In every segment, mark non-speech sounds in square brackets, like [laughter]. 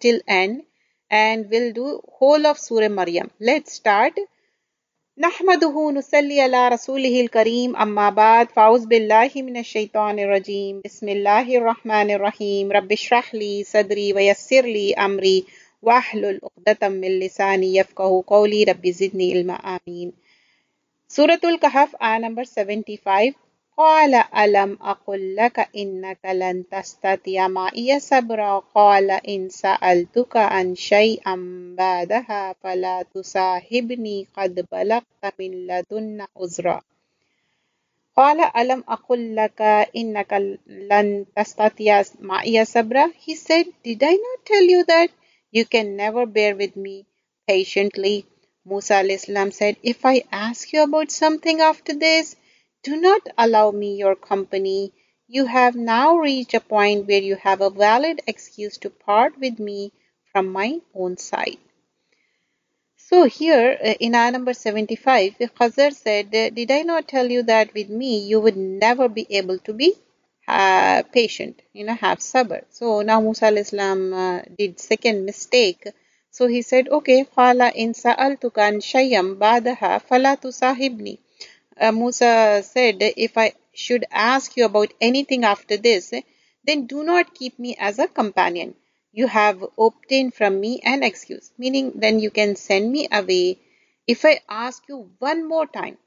till end and we'll do whole of Surah Maryam. Let's start. نحمده نصلي على رسوله الكريم أما بعد فأعوذ بالله من الشيطان الرجيم بسم الله الرحمن الرحيم رب اشرح لي صدري ويسر لي أمري واحلل عقدة من لساني يفقه قولي رب زدني علما آمين سورة الكهف آية number 75 قال ألم أقل لك إنك لن تستطيع معي صبرا قال إن سألتك عن شيء بعدها فلا تصاحبني قد بلغت من لدن عذرا قال ألم أقل لك إنك لن تستطيع معي صبرا He said, Did I not tell you that you can never bear with me patiently? Musa said, If I ask you about something after this, do not allow me your company. You have now reached a point where you have a valid excuse to part with me from my own side. So here uh, in ayah number 75, Khazar said, Did I not tell you that with me you would never be able to be uh, patient, you know, have sabr. So now Musa al-Islam uh, did second mistake. So he said, okay, فَعَلَا إِن سَأَلْتُكَ عَنْ شَيْئًا بَعْدَهَا فَلَا تُصَاحِبْنِي Uh, Musa said, If I should ask you about anything after this, then do not keep me as a companion. You have obtained from me an excuse, meaning then you can send me away. If I ask you one more time,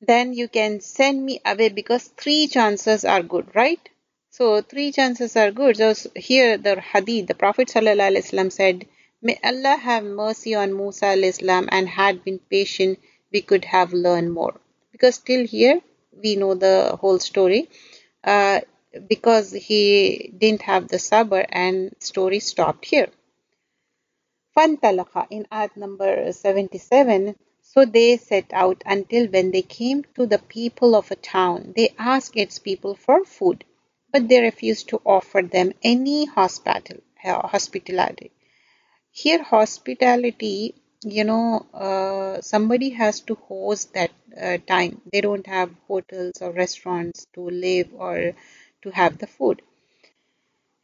then you can send me away because three chances are good, right? So three chances are good. So here the hadith, the Prophet ﷺ said, May Allah have mercy on Musa and had been patient we could have learned more. Because till here we know the whole story. Uh, because he didn't have the sabr and story stopped here. Fantalaka in ayat number 77 so they set out until when they came to the people of a town. They asked its people for food but they refused to offer them any hospital uh, hospitality. Here hospitality you know uh, somebody has to host that uh, time. They don't have hotels or restaurants to live or to have the food.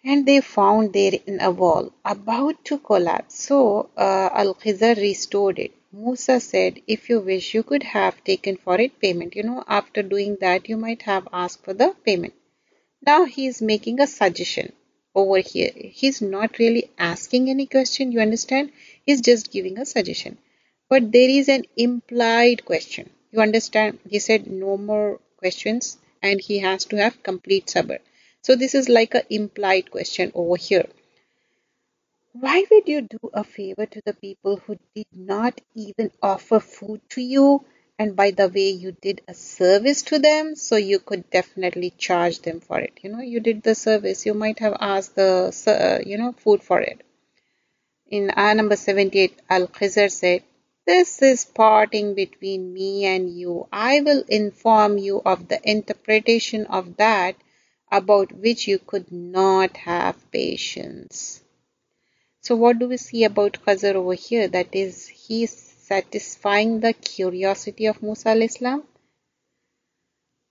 And they found there in a wall about to collapse. So uh, al-khizr restored it. Musa said if you wish you could have taken for it payment. You know after doing that you might have asked for the payment. Now he is making a suggestion over here. He's not really asking any question you understand is just giving a suggestion. But there is an implied question. You understand? He said no more questions and he has to have complete sabr. So this is like an implied question over here. Why would you do a favor to the people who did not even offer food to you? And by the way, you did a service to them, so you could definitely charge them for it. You know, you did the service, you might have asked the, uh, you know, food for it. In ayah number 78, Al Khizr said, This is parting between me and you. I will inform you of the interpretation of that about which you could not have patience. So, what do we see about Khazar over here? That is, he is satisfying the curiosity of Musa al-Islam.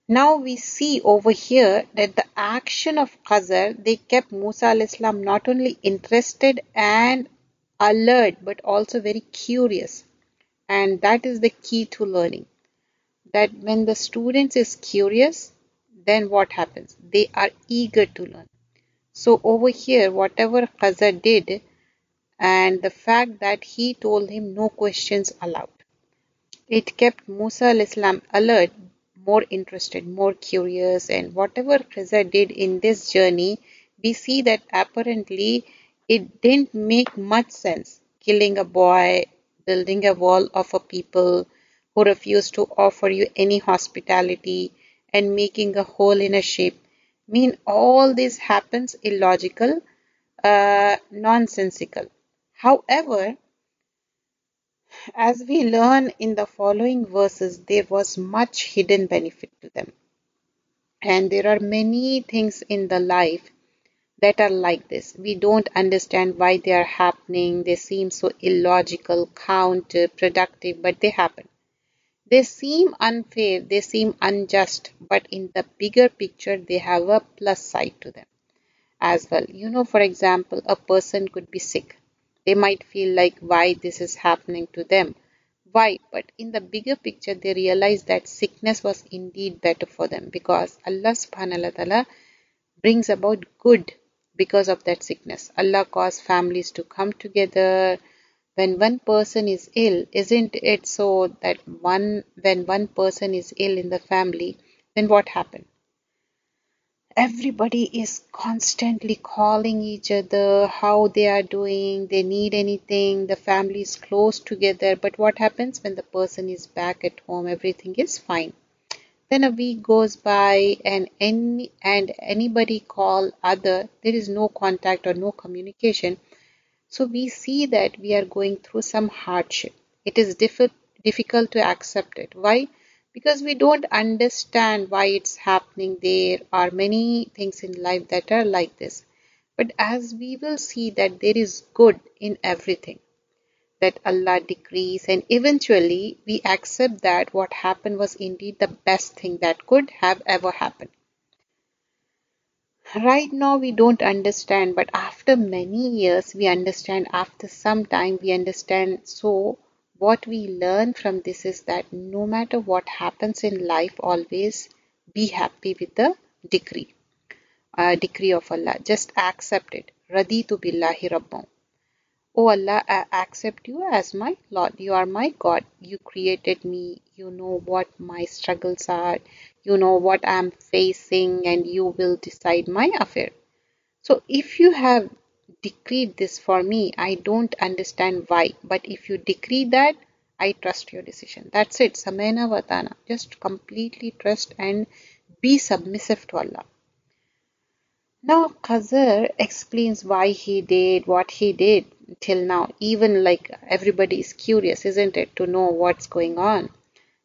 Now we see over here that the action of Khazar, they kept Musa al-Islam not only interested and alert but also very curious. And that is the key to learning. That when the student is curious then what happens? They are eager to learn. So over here whatever Khazar did and the fact that he told him no questions allowed. It kept Musa al-Islam alert more interested more curious and whatever Khazar did in this journey we see that apparently it didn't make much sense killing a boy, building a wall of a people who refuse to offer you any hospitality, and making a hole in a ship. I mean, all this happens illogical, uh, nonsensical. However, as we learn in the following verses, there was much hidden benefit to them. And there are many things in the life that are like this. We don't understand why they are happening. They seem so illogical, counterproductive, but they happen. They seem unfair, they seem unjust, but in the bigger picture, they have a plus side to them. as well. You know, for example, a person could be sick. They might feel like why this is happening to them. Why? But in the bigger picture, they realize that sickness was indeed better for them because Allah subhanahu wa ta'ala brings about good because of that sickness. Allah caused families to come together. When one person is ill, isn't it so that one when one person is ill in the family, then what happened? everybody is constantly calling each other how they are doing they need anything the family is close together but what happens when the person is back at home everything is fine then a week goes by and any and anybody call other there is no contact or no communication so we see that we are going through some hardship it is difficult to accept it why because we don't understand why it's happening. There are many things in life that are like this. But as we will see that there is good in everything that Allah decrees, and eventually we accept that what happened was indeed the best thing that could have ever happened. Right now, we don't understand, but after many years, we understand. After some time, we understand. So, what we learn from this is that no matter what happens in life, always be happy with the decree, uh, decree of Allah. Just accept it. Raditu billahi rabbam. Oh Allah, I accept you as my Lord. You are my God. You created me. You know what my struggles are. You know what I'm facing, and you will decide my affair. So if you have decreed this for me. I don't understand why. But if you decree that, I trust your decision. That's it. Samena Vatana. Just completely trust and be submissive to Allah. Now Khazar explains why he did what he did till now. Even like everybody is curious, isn't it, to know what's going on.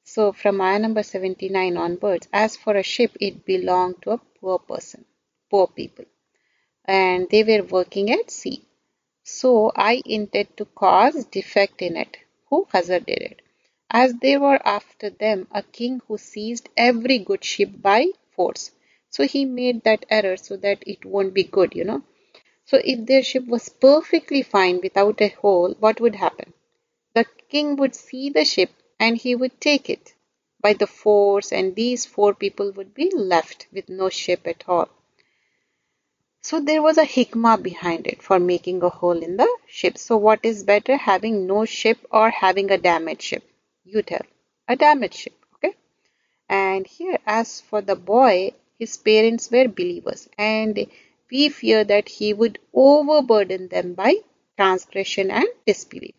So from ayah number 79 onwards, as for a ship, it belonged to a poor person, poor people and they were working at sea. So I intend to cause defect in it. Who Khazar did it? As there were after them a king who seized every good ship by force. So he made that error so that it won't be good, you know. So if their ship was perfectly fine without a hole, what would happen? The king would see the ship and he would take it by the force, and these four people would be left with no ship at all. So there was a hikmah behind it for making a hole in the ship. So what is better, having no ship or having a damaged ship? You tell. A damaged ship, okay? And here, as for the boy, his parents were believers, and we fear that he would overburden them by transgression and disbelief.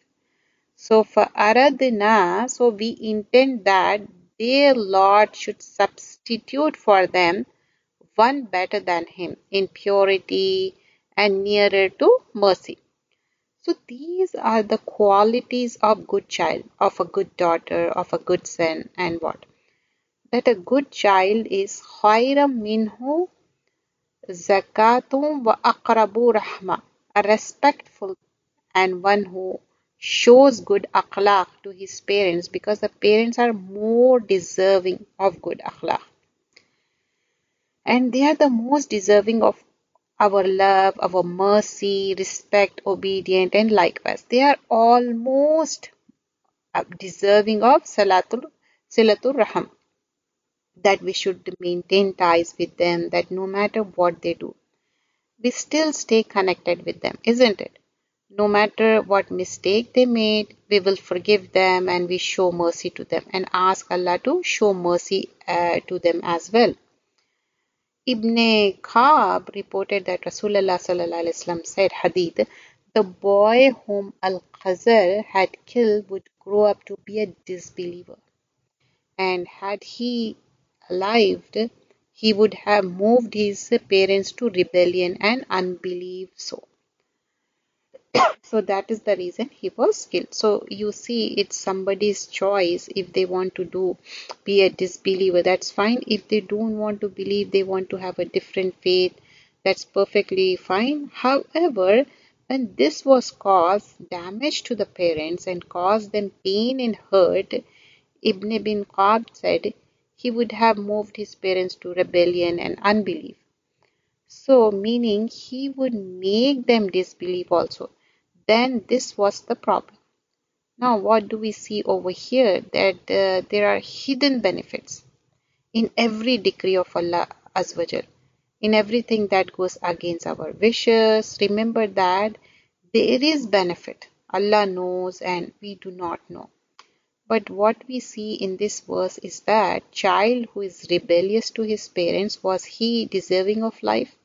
So for Aradna, so we intend that their Lord should substitute for them one better than him in purity and nearer to mercy. So these are the qualities of good child, of a good daughter, of a good son, and what? That a good child is khayram minhu zakatum wa aqrabu rahma, a respectful and one who shows good akhlaq to his parents because the parents are more deserving of good akhlaq and they are the most deserving of our love, our mercy, respect, obedient, and likewise. They are almost uh, deserving of Salatul, Silatul Raham. That we should maintain ties with them, that no matter what they do, we still stay connected with them, isn't it? No matter what mistake they made, we will forgive them and we show mercy to them and ask Allah to show mercy uh, to them as well. Ibn Ka'b reported that Rasulullah said, Hadith, the boy whom Al Khazar had killed would grow up to be a disbeliever. And had he lived, he would have moved his parents to rebellion and unbelief so. [coughs] So that is the reason he was killed. So you see it's somebody's choice if they want to do be a disbeliever that's fine. If they don't want to believe they want to have a different faith that's perfectly fine. However when this was caused damage to the parents and caused them pain and hurt ibn bin Ka'b said he would have moved his parents to rebellion and unbelief So, meaning he would make them disbelieve also. Then this was the problem. Now, what do we see over here? That uh, there are hidden benefits in every decree of Allah Azawajal, in everything that goes against our wishes. Remember that there is benefit. Allah knows and we do not know. But what we see in this verse is that child who is rebellious to his parents, was he deserving of life?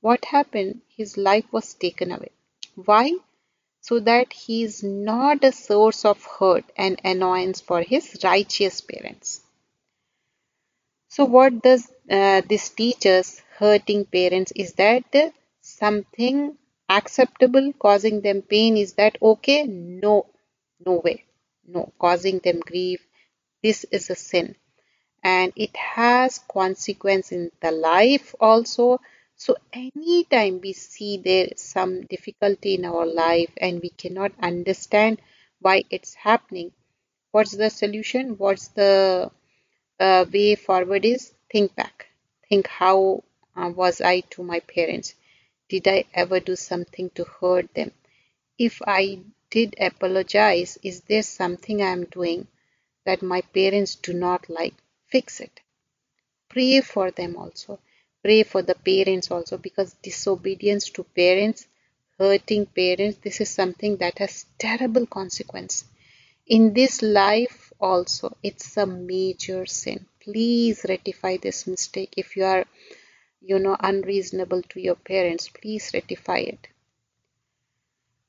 What happened? His life was taken away. Why? So that he is not a source of hurt and annoyance for his righteous parents. So what does uh, this teach us? Hurting parents is that something acceptable causing them pain is that okay? No, no way no causing them grief this is a sin. And it has consequence in the life also. So anytime we see there is some difficulty in our life and we cannot understand why it's happening what's the solution? What's the uh, way forward is think back. Think how uh, was i to my parents? Did i ever do something to hurt them? If i did apologize. Is there something I am doing that my parents do not like? Fix it. Pray for them also. Pray for the parents also because disobedience to parents, hurting parents, this is something that has terrible consequence. In this life also, it's a major sin. Please rectify this mistake. If you are, you know, unreasonable to your parents, please rectify it.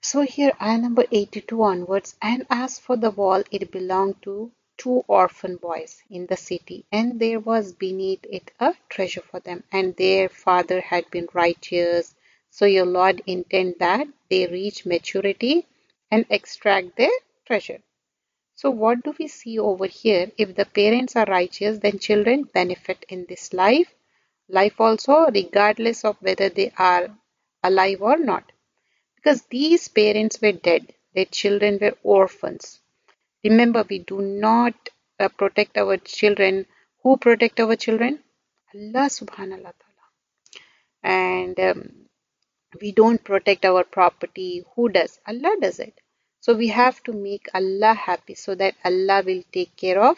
So here I number 82 onwards, and as for the wall, it belonged to two orphan boys in the city, and there was beneath it a treasure for them, and their father had been righteous. So your Lord intend that they reach maturity and extract their treasure. So what do we see over here? If the parents are righteous, then children benefit in this life, life also, regardless of whether they are alive or not because these parents were dead, their children were orphans. Remember, we do not uh, protect our children. Who protect our children? Allah subhanahu wa ta'ala. And um, we don't protect our property. Who does? Allah does it. So we have to make Allah happy so that Allah will take care of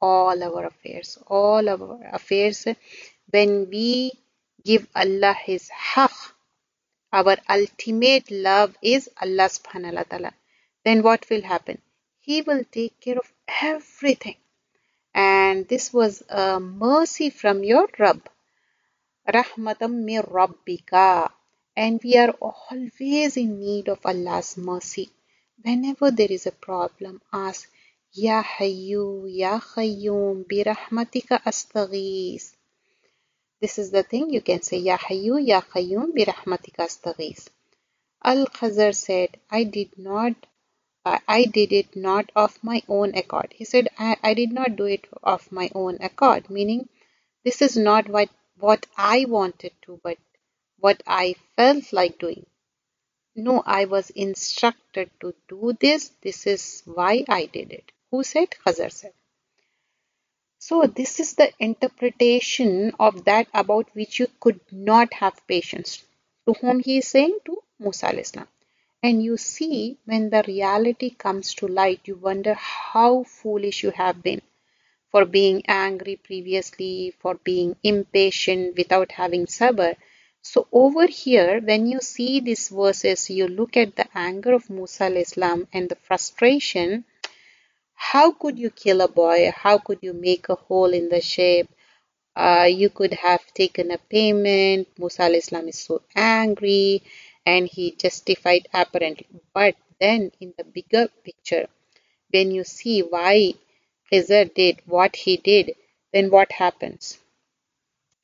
all our affairs. All our affairs when we give Allah His haqq, our ultimate love is Allah subhanahu wa ta'ala, then what will happen? He will take care of everything. And this was a mercy from your Rabb. Rahmatam mir Rabbika. And we are always in need of Allah's mercy. Whenever there is a problem, ask, Ya Hayyu, Ya Qayyum, bi rahmatika astaghis. This is the thing you can say, Ya Hayyu, Ya Qayyum, bi rahmatika astaghis. Al-Khazar said, I did not, I did it not of my own accord. He said, I, I did not do it of my own accord, meaning this is not what, what I wanted to, but what I felt like doing. No, I was instructed to do this. This is why I did it. Who said? Khazar said. So this is the interpretation of that about which you could not have patience. To whom he is saying? To Musa al-Islam. And you see, when the reality comes to light, you wonder how foolish you have been for being angry previously, for being impatient without having sabr. So over here, when you see these verses, you look at the anger of Musa al-Islam and the frustration how could you kill a boy? How could you make a hole in the ship? Uh, you could have taken a payment. Musa al-Islam is so angry and he justified apparently. But then in the bigger picture, when you see why Khizr did what he did, then what happens?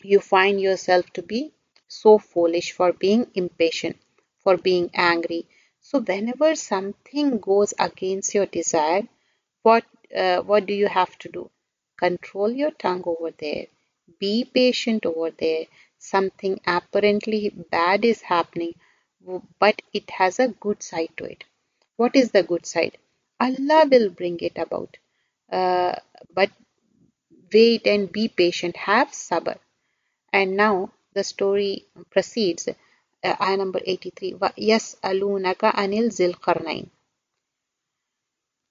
You find yourself to be so foolish for being impatient, for being angry. So whenever something goes against your desire, what uh, what do you have to do? Control your tongue over there. Be patient over there. Something apparently bad is happening but it has a good side to it. What is the good side? Allah will bring it about. Uh, but wait and be patient. Have sabr. And now the story proceeds. Uh, ayah number 83. Yes, alunaka anil zilqarnain.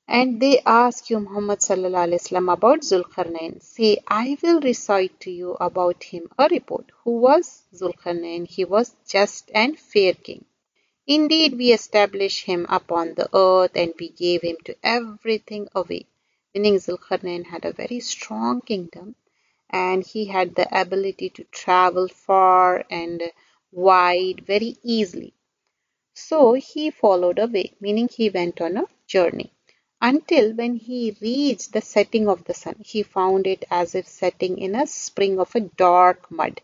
And they ask you, Muhammad wasallam, about Zulkarnain. Say, I will recite to you about him a report. Who was Zulkarnain? He was just and fair king. Indeed, we established him upon the earth and we gave him to everything away. Meaning Zulkarnain had a very strong kingdom and he had the ability to travel far and wide very easily. So he followed a way, meaning he went on a journey until when he reached the setting of the sun, he found it as if setting in a spring of a dark mud.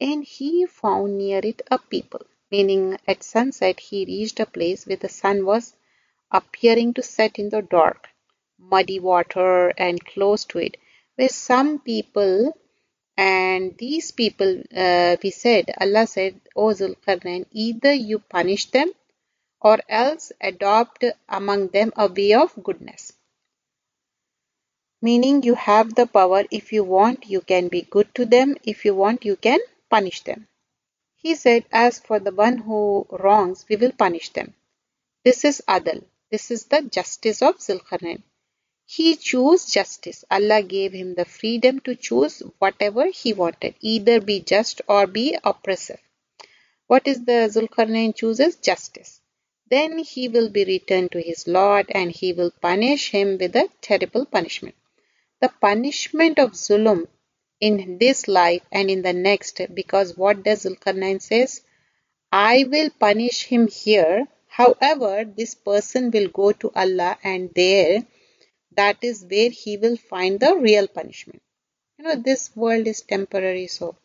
And he found near it a people, meaning at sunset he reached a place where the sun was appearing to set in the dark, muddy water, and close to it were some people. And these people, uh, we said, Allah said, O Zulkarnain, either you punish them or else adopt among them a way of goodness. Meaning you have the power, if you want, you can be good to them, if you want, you can punish them. He said, As for the one who wrongs, we will punish them. This is Adal. This is the justice of Zulkarnain. He chose justice. Allah gave him the freedom to choose whatever he wanted, either be just or be oppressive. What is the Zulkarnain chooses? Justice. Then he will be returned to his Lord and he will punish him with a terrible punishment. The punishment of Zulum in this life and in the next, because what does Zulkarnain says? I will punish him here. However, this person will go to Allah and there that is where he will find the real punishment. You know, this world is temporary, so.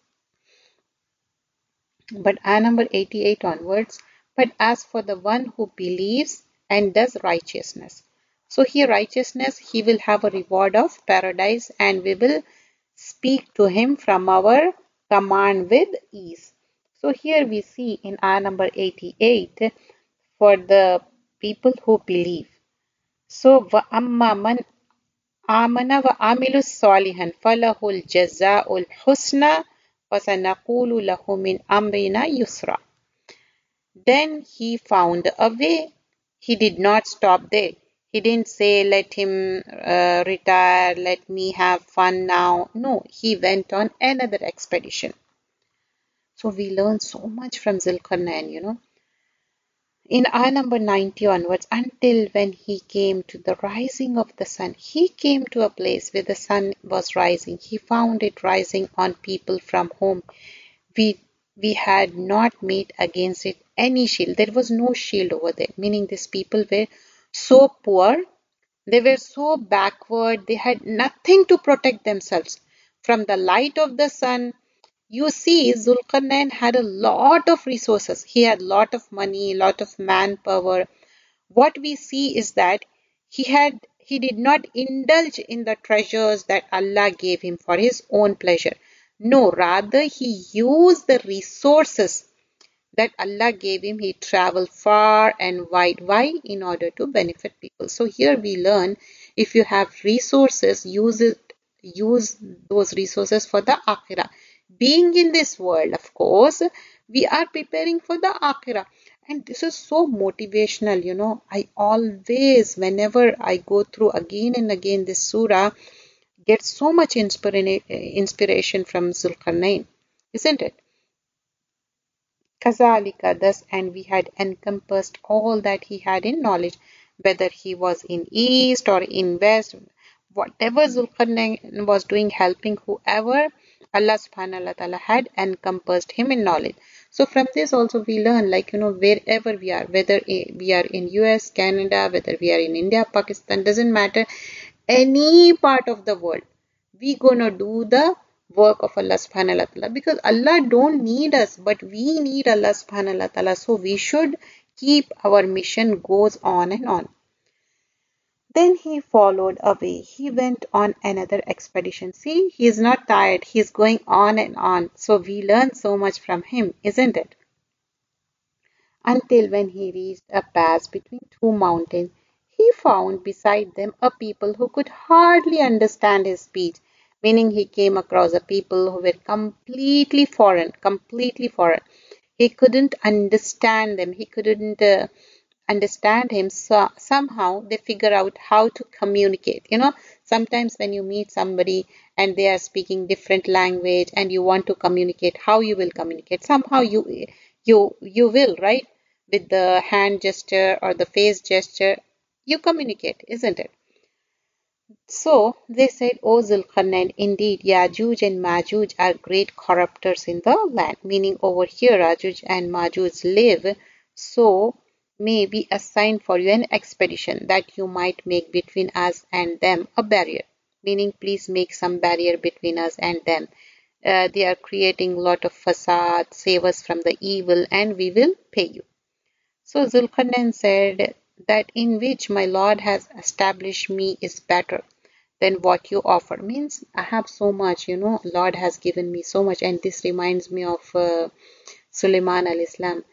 But ayah number 88 onwards, but as for the one who believes and does righteousness, so here righteousness, he will have a reward of paradise and we will speak to him from our command with ease. So here we see in R number 88 for the people who believe. So amma man amana wa amilu salihan falahul jazaul husna wa sanaqulu min amrina yusra then he found a way. He did not stop there. He didn't say, let him uh, retire, let me have fun now. No, he went on another expedition. So we learn so much from Zulkarnain, you know. In ayah number 90 onwards, until when he came to the rising of the sun, he came to a place where the sun was rising. He found it rising on people from whom we we had not made against it any shield. There was no shield over there, meaning these people were so poor, they were so backward, they had nothing to protect themselves from the light of the sun. You see, Zulkarnain had a lot of resources. He had a lot of money, lot of manpower. What we see is that he had he did not indulge in the treasures that Allah gave him for his own pleasure. No, rather he used the resources that Allah gave him. He traveled far and wide. Why? In order to benefit people. So here we learn if you have resources, use it, use those resources for the akhirah. Being in this world, of course, we are preparing for the akhirah. And this is so motivational, you know. I always, whenever I go through again and again this surah, get so much inspiration from Zulkarnain, isn't it? Kazalika, thus, and we had encompassed all that he had in knowledge, whether he was in east or in west, whatever Zulkarnain was doing, helping whoever Allah subhanahu wa ta'ala had encompassed him in knowledge. So from this also we learn like, you know, wherever we are, whether we are in US, Canada, whether we are in India, Pakistan, doesn't matter any part of the world we gonna do the work of Allah subhanahu wa ta'ala because Allah don't need us but we need Allah subhanahu wa ta'ala so we should keep our mission goes on and on. Then he followed away. He went on another expedition. See he is not tired. He is going on and on. So we learn so much from him isn't it? Until when he reached a pass between two mountains he found beside them a people who could hardly understand his speech, meaning he came across a people who were completely foreign, completely foreign. He couldn't understand them. He couldn't uh, understand him. So somehow they figure out how to communicate. You know, sometimes when you meet somebody and they are speaking different language and you want to communicate, how you will communicate? Somehow you you you will right with the hand gesture or the face gesture. You communicate, isn't it? So they said, O Zulkarnain, indeed Yajuj and Majuj are great corruptors in the land, meaning over here Yajuj and Majuj live, so may be a sign for you an expedition that you might make between us and them a barrier, meaning please make some barrier between us and them. Uh, they are creating a lot of fasad, save us from the evil and we will pay you. So Zulkarnain said, that in which my Lord has established me is better than what you offer. Means i have so much you know lord has given me so much. And this reminds me of uh, suleiman al-islam.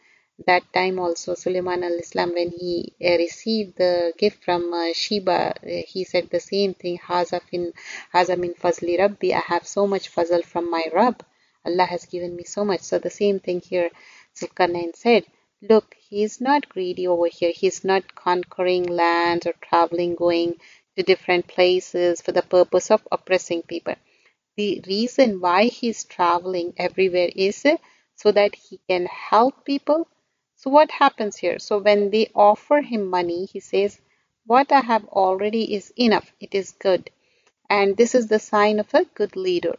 That time also suleiman al-islam when he uh, received the gift from uh, sheba uh, he said the same thing hazafin hazamin fazli rabbi. I have so much fazl from my rabb. Allah has given me so much. So the same thing here zulkarnain said Look, he's not greedy over here. He's not conquering lands or traveling, going to different places for the purpose of oppressing people. The reason why he's traveling everywhere is eh, so that he can help people. So, what happens here? So, when they offer him money, he says, What I have already is enough. It is good. And this is the sign of a good leader.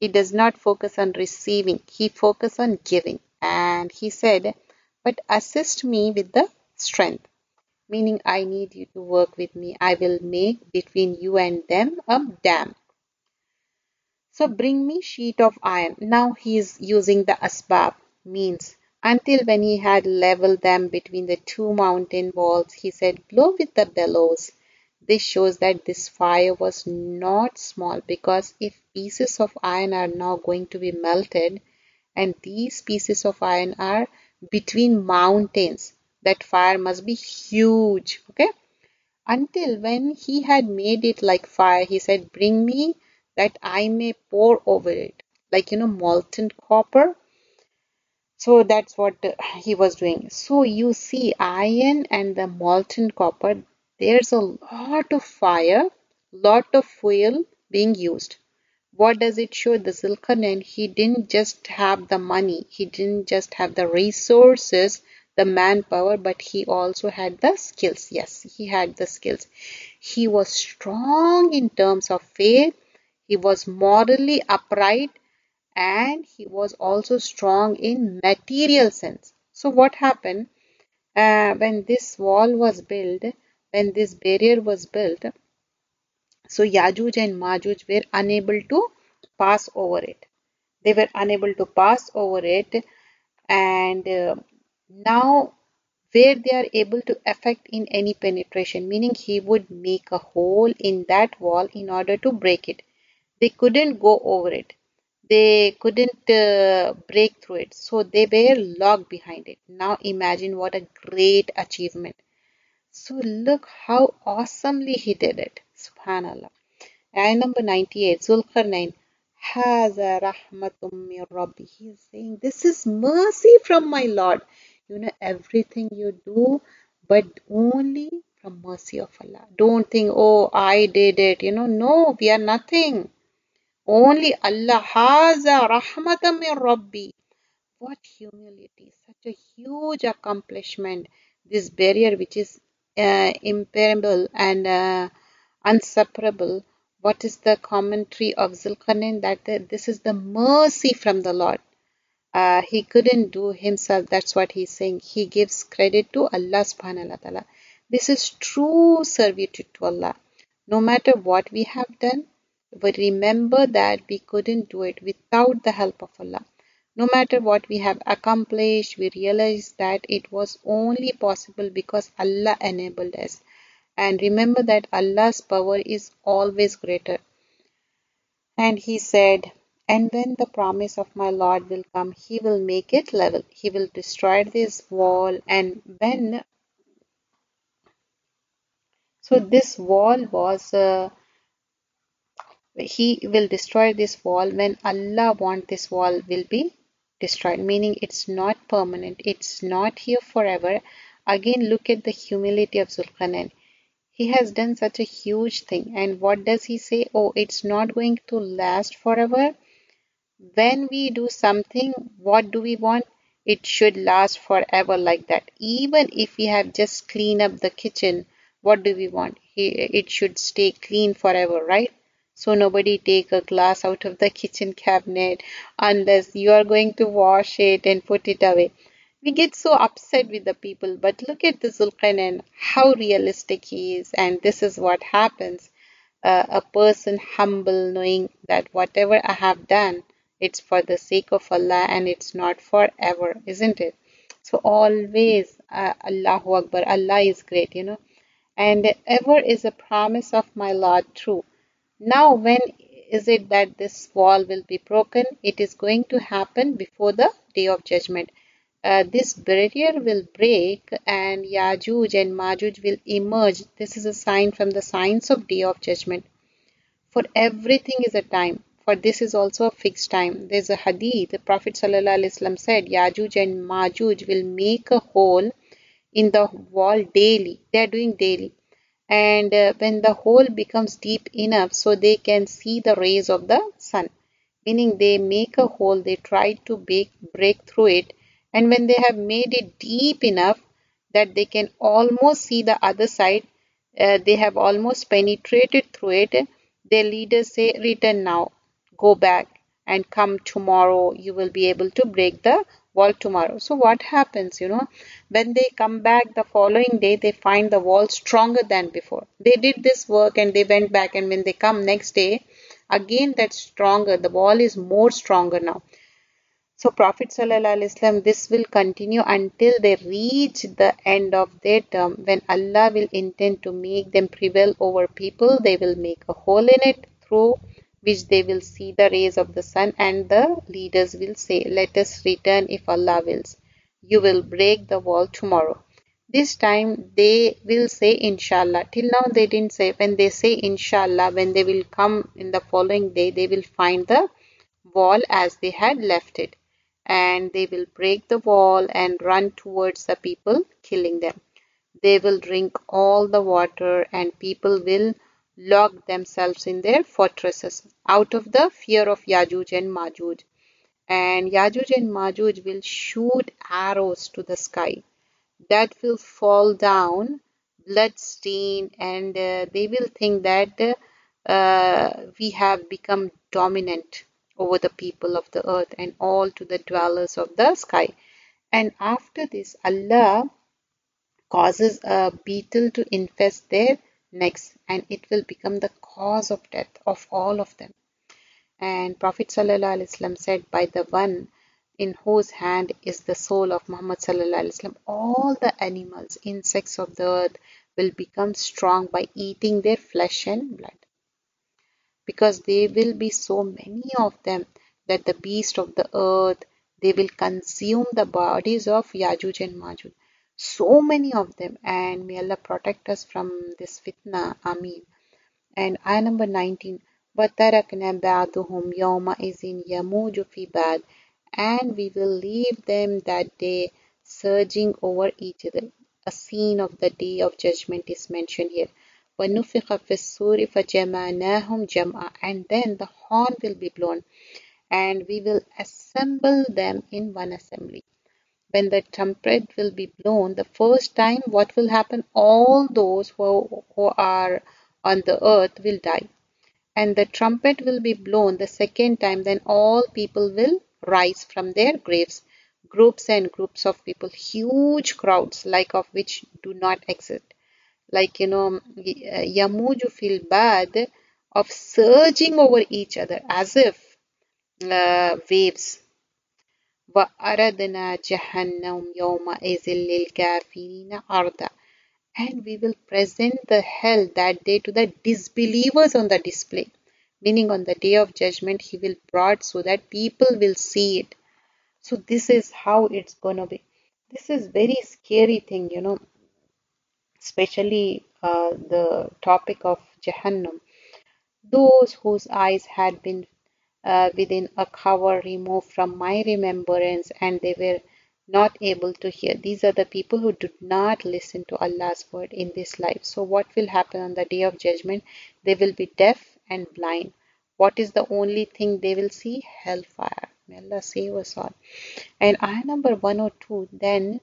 He does not focus on receiving, he focuses on giving. And he said, but assist me with the strength meaning I need you to work with me. I will make between you and them a dam. So bring me sheet of iron. Now he is using the asbab means until when he had leveled them between the two mountain walls, he said, blow with the bellows. This shows that this fire was not small because if pieces of iron are now going to be melted and these pieces of iron are between mountains. That fire must be huge. Okay. Until when he had made it like fire, he said, Bring me that I may pour over it. Like, you know, molten copper. So that's what he was doing. So you see, iron and the molten copper, there's a lot of fire, lot of fuel being used what does it show? The Zulkarnain he didn't just have the money. He didn't just have the resources the manpower but he also had the skills. Yes he had the skills. He was strong in terms of faith. He was morally upright and he was also strong in material sense. So what happened? Uh, when this wall was built when this barrier was built so Yajuj and Majuj were unable to pass over it. They were unable to pass over it. And uh, now where they are able to affect in any penetration meaning he would make a hole in that wall in order to break it. They couldn't go over it. They couldn't uh, break through it. So they were locked behind it. Now imagine what a great achievement. So look how awesomely he did it subhanallah and number 98 zulkarnain Haza rahmatum min Rabbi. He is saying, This is mercy from my Lord. You know, everything you do, but only from mercy of Allah. Don't think, oh, I did it. You know, no, we are nothing. Only Allah. Haza rahmatum min Rabbi. What humility, such a huge accomplishment. This barrier which is uh, impermeable and uh, unseparable what is the commentary of Zulkarnain? That this is the mercy from the Lord. Uh, he couldn't do himself. That's what he's saying. He gives credit to Allah subhanahu wa ta'ala. This is true servitude to Allah. No matter what we have done, but remember that we couldn't do it without the help of Allah. No matter what we have accomplished, we realize that it was only possible because Allah enabled us and remember that Allah's power is always greater. And he said, And when the promise of my Lord will come, he will make it level. He will destroy this wall. And when so this wall was uh, he will destroy this wall when Allah want this wall will be destroyed meaning it's not permanent it's not here forever again look at the humility of Zulkarnain he has done such a huge thing. And what does he say? Oh it's not going to last forever. When we do something what do we want? It should last forever like that. Even if we have just cleaned up the kitchen what do we want? It should stay clean forever right? So nobody take a glass out of the kitchen cabinet unless you are going to wash it and put it away. We get so upset with the people, but look at the Zulkarnain, how realistic he is, and this is what happens. Uh, a person humble, knowing that whatever I have done, it's for the sake of Allah and it's not forever, isn't it? So always, uh, Allahu Akbar, Allah is great, you know, and ever is a promise of my Lord true. Now, when is it that this wall will be broken? It is going to happen before the day of judgment. Uh, this barrier will break and Yajuj and Majuj will emerge. This is a sign from the signs of day of judgment. For everything is a time. For this is also a fixed time. There's a hadith. The Prophet ﷺ said, Yajuj and Majuj will make a hole in the wall daily. They are doing daily and uh, when the hole becomes deep enough so they can see the rays of the sun meaning they make a hole they try to break, break through it and when they have made it deep enough that they can almost see the other side uh, they have almost penetrated through it their leaders say return now go back and come tomorrow you will be able to break the wall tomorrow. So what happens, you know, when they come back the following day, they find the wall stronger than before. They did this work and they went back and when they come next day, again that's stronger. The wall is more stronger now. So Prophet ﷺ, this will continue until they reach the end of their term. When Allah will intend to make them prevail over people, they will make a hole in it through which they will see the rays of the sun and the leaders will say, let us return if Allah wills. You will break the wall tomorrow. This time they will say inshallah. Till now they didn't say. When they say inshallah, when they will come in the following day, they will find the wall as they had left it. And they will break the wall and run towards the people, killing them. They will drink all the water and people will lock themselves in their fortresses out of the fear of Yajuj and Majuj. And Yajuj and Majuj will shoot arrows to the sky that will fall down bloodstained and uh, they will think that uh, we have become dominant over the people of the earth and all to the dwellers of the sky. And after this, Allah causes a beetle to infest their necks and it will become the cause of death of all of them. And Prophet ﷺ said, By the one in whose hand is the soul of Muhammad ﷺ, all the animals, insects of the earth will become strong by eating their flesh and blood Because there will be so many of them that the beast of the earth, they will consume the bodies of Yajuj and Majuj so many of them and may Allah protect us from this fitna Ameen and ayah number 19 وَتَرَكْنَا بَعْضُهُمْ يَوْمَئِذٍ يَمُوجُ فِي بَعْضٍ and we will leave them that day surging over each other a scene of the day of judgment is mentioned here وَنُفِخَ فِي السُّورِ فَجَمَعْنَاهُمْ جَمْعًا and then the horn will be blown and we will assemble them in one assembly when the trumpet will be blown the first time what will happen all those who, who are on the earth will die and the trumpet will be blown the second time then all people will rise from their graves groups and groups of people huge crowds like of which do not exist like you know yamuju fil bad of surging over each other as if uh, waves وَأَرَدْنَا جَهَنَّمَ يَوْمَئِذٍ لِلْكَافِرِينَ عَرْضًا And we will present the hell that day to the disbelievers on the display. Meaning on the day of judgment, he will brought so that people will see it. So this is how it's gonna be. This is very scary thing, you know, especially uh, the topic of Jahannam. those whose eyes had been uh, within a cover removed from my remembrance and they were not able to hear. These are the people who did not listen to Allah's word in this life. So, what will happen on the day of judgment? They will be deaf and blind. What is the only thing they will see? Hellfire. May Allah save us all. And ayah number 102 then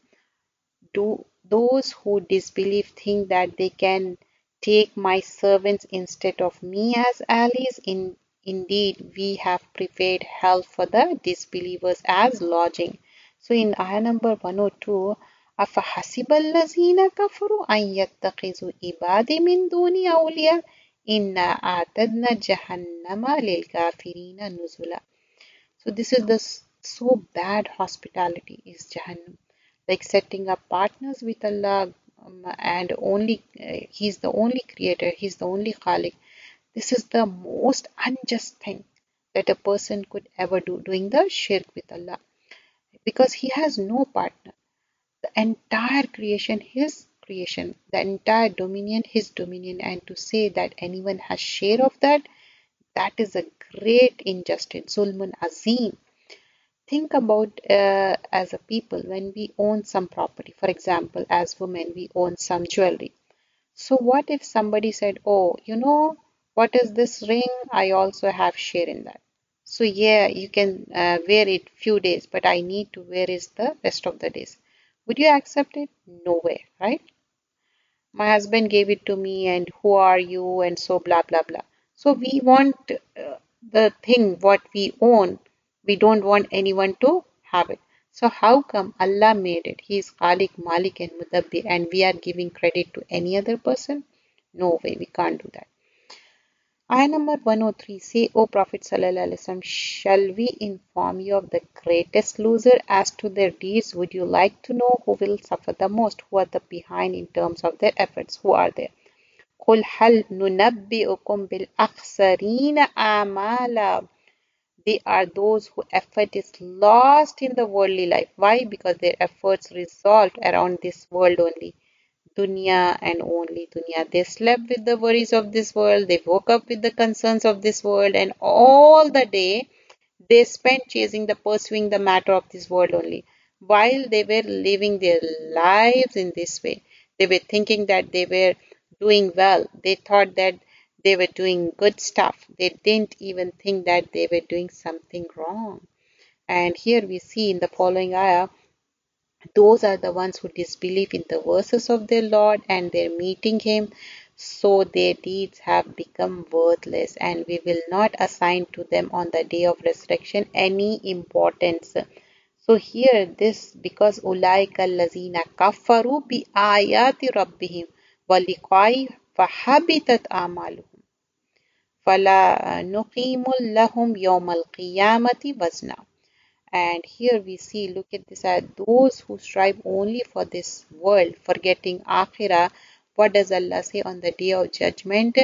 do those who disbelieve think that they can take my servants instead of me as allies in indeed we have prepared hell for the disbelievers as lodging so in ayah number 102, أَفَحَسِبَ الَّذِينَ كَفَرُوا أَن يَتَّخِذُوا عِبَادِي مِن دُونِي أَوْلِيَاءَ إِنَّا أَعْتَدْنَا جَهَنَّمَ لِلْكَافِرِينَ نُزُلًا So this is the so bad hospitality is Jahannam. Like setting up partners with Allah um, and only uh, He's the only creator, He's the only Khalik. This is the most unjust thing that a person could ever do, doing the shirk with Allah because he has no partner. The entire creation, his creation, the entire dominion, his dominion, and to say that anyone has share of that, that is a great injustice. Zulmun Azim. Think about uh, as a people when we own some property. For example, as women, we own some jewelry. So what if somebody said, "Oh, you know, what is this ring? I also have share in that." So yeah, you can uh, wear it few days, but I need to wear it the rest of the days. Would you accept it? No way, right? My husband gave it to me and who are you and so blah blah blah. So we want uh, the thing what we own. We don't want anyone to have it. So how come Allah made it? He is Khalik, Malik and Mudabbir and we are giving credit to any other person? No way, we can't do that. Ayah number 103 Say, O Prophet ﷺ, shall we inform you of the greatest loser as to their deeds? Would you like to know who will suffer the most? Who are the behind in terms of their efforts? Who are they? قل هل ننبئكم بالأخسرين أعمالا they are those whose effort is lost in the worldly life. Why? Because their efforts resolved around this world only dunya and only dunya. They slept with the worries of this world, they woke up with the concerns of this world, and all the day they spent chasing the pursuing the matter of this world only. While they were living their lives in this way, they were thinking that they were doing well. They thought that they were doing good stuff. They didn't even think that they were doing something wrong. And here we see in the following ayah those are the ones who disbelieve in the verses of their Lord and their meeting Him. So their deeds have become worthless, and we will not assign to them on the day of resurrection any importance. So here this because ulaika allazina kafaru bi ayati rabbihim waliqai fahabitat amaluhum fala nuqimu lahum yawm al-qiyamati wazna and here we see, look at this, those who strive only for this world, forgetting Akhirah. What does Allah say on the day of judgment?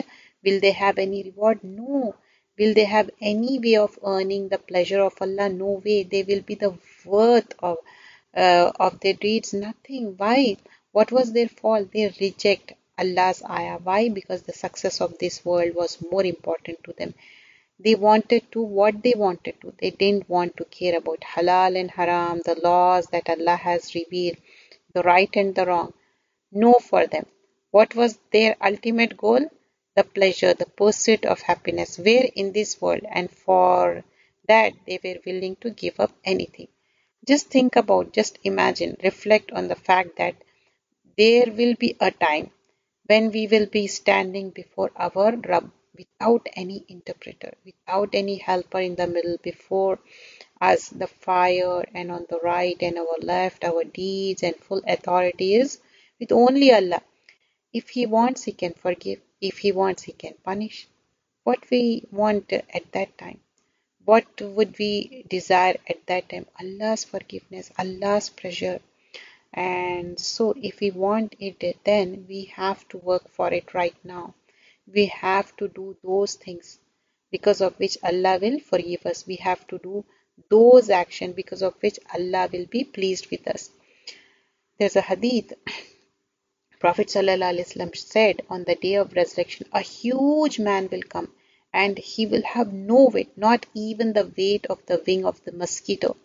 Will they have any reward? No. Will they have any way of earning the pleasure of Allah? No way. They will be the worth of uh, of their deeds. Nothing. Why? What was their fault? They reject Allah's ayah. Why? Because the success of this world was more important to them. They wanted to what they wanted to. They didn't want to care about halal and haram, the laws that Allah has revealed, the right and the wrong. No for them. What was their ultimate goal? The pleasure, the pursuit of happiness. Where in this world? And for that they were willing to give up anything. Just think about, just imagine, reflect on the fact that there will be a time when we will be standing before our Rabb without any interpreter, without any helper in the middle before us, the fire, and on the right and our left, our deeds and full authority is with only Allah. If He wants, He can forgive. If He wants, He can punish. What we want at that time? What would we desire at that time? Allah's forgiveness, Allah's pleasure. And so, if we want it, then we have to work for it right now we have to do those things because of which Allah will forgive us. We have to do those actions because of which Allah will be pleased with us. There's a hadith. [clears throat] Prophet ﷺ said on the day of resurrection, a huge man will come and he will have no weight, not even the weight of the wing of the mosquito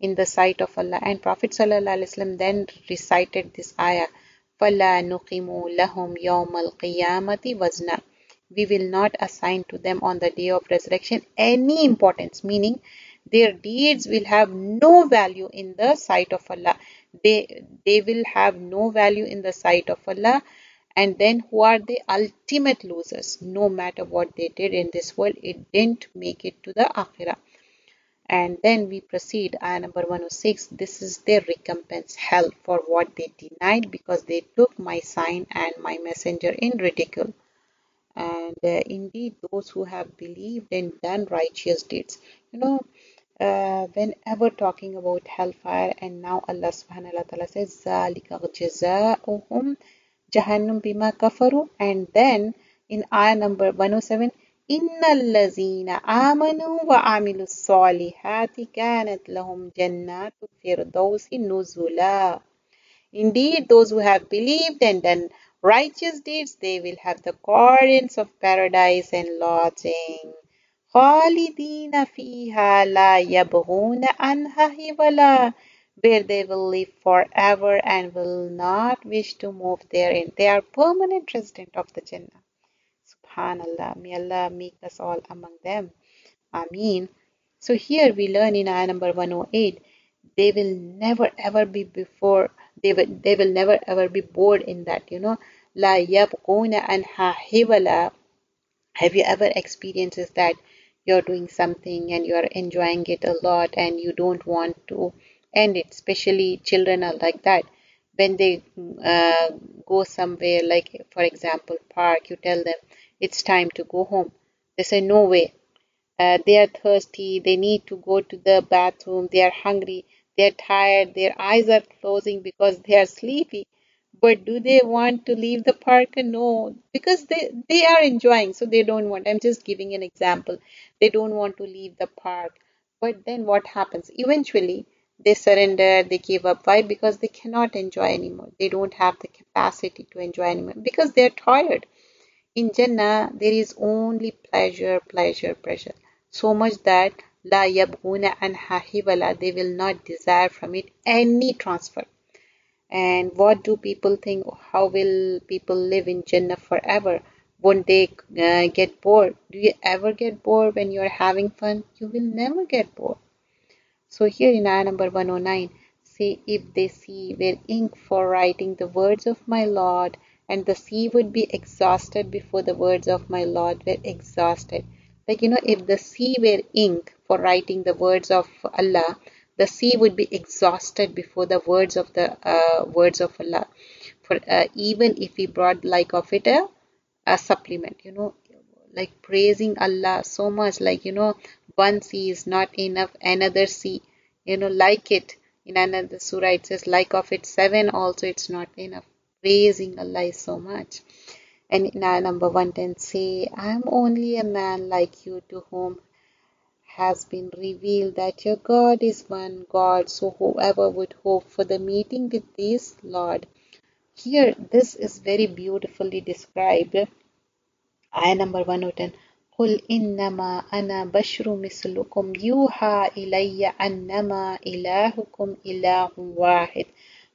in the sight of Allah. And Prophet ﷺ then recited this ayah, فَلَا نُقِمُ لَهُمْ يَوْمَ الْقِيَامَةِ وَزْنًا We will not assign to them on the day of resurrection any importance, meaning their deeds will have no value in the sight of Allah. They, they will have no value in the sight of Allah. And then who are the ultimate losers? No matter what they did in this world, it didn't make it to the akhirah. and then we proceed. Ayah number 106 this is their recompense hell for what they denied because they took my sign and my messenger in ridicule. And uh, indeed those who have believed and done righteous deeds. You know uh, whenever talking about hellfire and now allah subhanahu wa ta'ala says zalika jazaa'uhum jahannam bima kafaru. And then in ayah number 107 إن الذين آمنوا وعملوا الصالحات كانت لهم جنات الفردوس نزلا Indeed, those who have believed and done righteous deeds, they will have the gardens of paradise and lodging. خالدين فيها لا يبغون عنها حولا where they will live forever and will not wish to move therein. They are permanent resident of the Jannah. Subhanallah. May Allah make us all among them. Ameen. So here we learn in ayah number 108, they will never ever be before, they will, they will never ever be bored in that, you know. La yabquna anha hiwala. Have you ever experienced that you're doing something and you're enjoying it a lot and you don't want to end it especially children are like that when they uh, go somewhere like for example park you tell them it's time to go home they say no way uh, they are thirsty they need to go to the bathroom they are hungry they're tired their eyes are closing because they are sleepy but do they want to leave the park? No, because they, they are enjoying, so they don't want. I'm just giving an example. They don't want to leave the park. But then what happens? Eventually, they surrender, they give up. Why? Because they cannot enjoy anymore. They don't have the capacity to enjoy anymore because they're tired. In Jannah, there is only pleasure, pleasure, pleasure. So much that la yabghuna anha hiwala, they will not desire from it any transfer. And what do people think? How will people live in Jannah forever? Won't they uh, get bored? Do you ever get bored when you're having fun? You will never get bored. So here in ayah number 109, say if they see were ink for writing the words of my Lord, and the sea would be exhausted before the words of my Lord were exhausted. Like you know, if the sea were ink for writing the words of Allah, the sea would be exhausted before the words of the uh, words of Allah. For uh, even if we brought like of it a, a supplement, you know, like praising Allah so much, like you know, one sea is not enough, another sea, you know, like it. In another surah it says, like of it seven also it's not enough Praising Allah is so much. And in ayah number 110 say, I am only a man like you to whom has been revealed that your God is one God. So whoever would hope for the meeting with this Lord. Here, this is very beautifully described. Ayah number 110. قل إنما أنا بشر مثلكم يوحى إلي أنما إلهكم إله واحد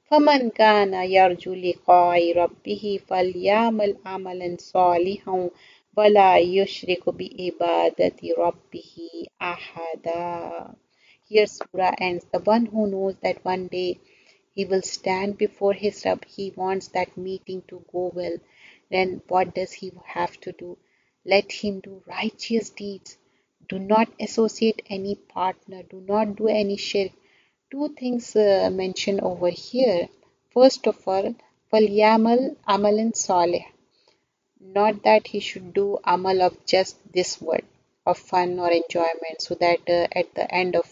فمن كان يرجو لقاء ربه فليعمل عملا صالحا وَلَا يُشْرِكُ بِعِبَادَةِ رَبِّهِ أَحَدًا Here Surah ends. The one who knows that one day he will stand before his Rabb, he wants that meeting to go well. Then what does he have to do? Let him do righteous deeds. Do not associate any partner. Do not do any shirk. Two things uh, mentioned over here. First of all, فَلْيَعْمَلْ عَمَلًا صَالِحًا not that he should do amal of just this world of fun or enjoyment so that uh, at the end of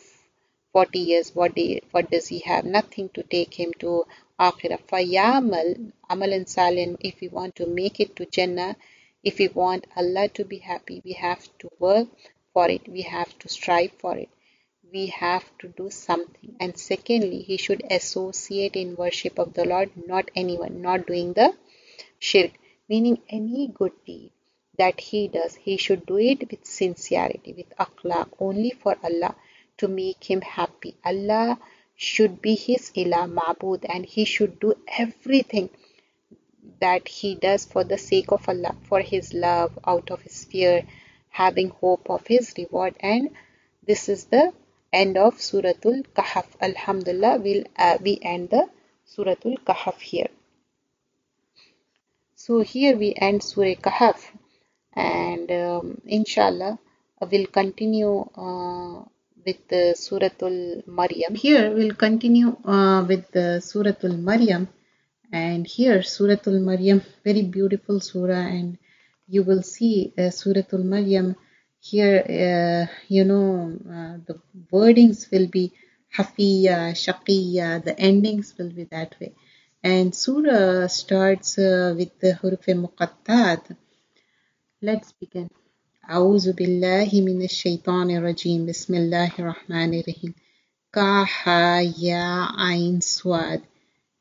40 years what, he, what does he have nothing to take him to akhirah fayamal amal and salim if we want to make it to jannah if we want allah to be happy we have to work for it we have to strive for it we have to do something and secondly he should associate in worship of the lord not anyone not doing the shirk meaning any good deed, that he does, he should do it with sincerity, with ikhlas, only for Allah to make him happy. Allah should be his ilah, ma'bud, and he should do everything that he does for the sake of Allah, for his love, out of his fear, having hope of his reward. And this is the end of Suratul Kahf. Alhamdulillah, we'll, uh, we end the Suratul Kahf here. So here we end Surah Kahf and um, inshallah we'll continue uh, with the Suratul Maryam. Here we'll continue uh, with the Suratul Maryam and here Suratul Maryam very beautiful surah and you will see uh, Suratul Maryam here uh, you know uh, the wordings will be hafiya, shaqiya, the endings will be that way. And surah starts uh, with the huruf muqattat. Let's begin. أعوذ بالله من الشيطان الرجيم بسم الله الرحمن الرحيم كاها يا عين سواد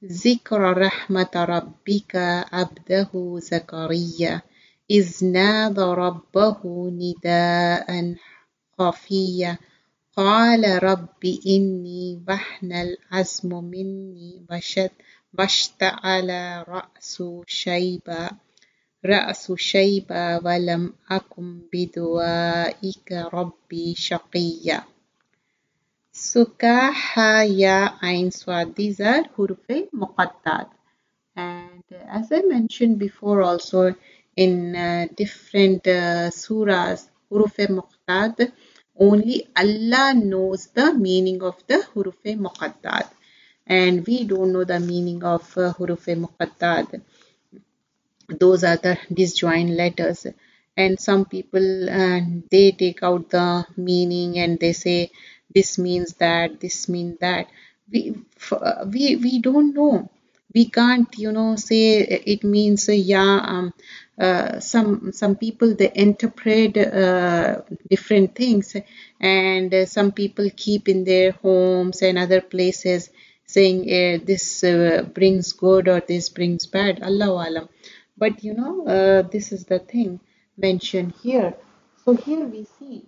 ذكر رحمة ربك عبده زكريا إذ نادى ربه نداء خفيا قال رب إني وحن العزم مني واشتعل رأس شيبا رأس شيبا ولم أكن بدعائك ربي شقيا Sukaha Ya Ain Swad. These are Hurufe Muqattad. And as I mentioned before also in uh, different uh, surahs, Hurufe Muqattad, only Allah knows the meaning of the Hurufe Muqattad. And we don't know the meaning of uh, Muqattad. Those are the disjoint letters. And some people, uh, they take out the meaning and they say this means that this means that we we we don't know we can't you know say it means uh, yeah um, uh, some some people they interpret uh, different things. And uh, some people keep in their homes and other places saying uh, this uh, brings good or this brings bad. Allah alam. But you know this is the thing mentioned here. So here we see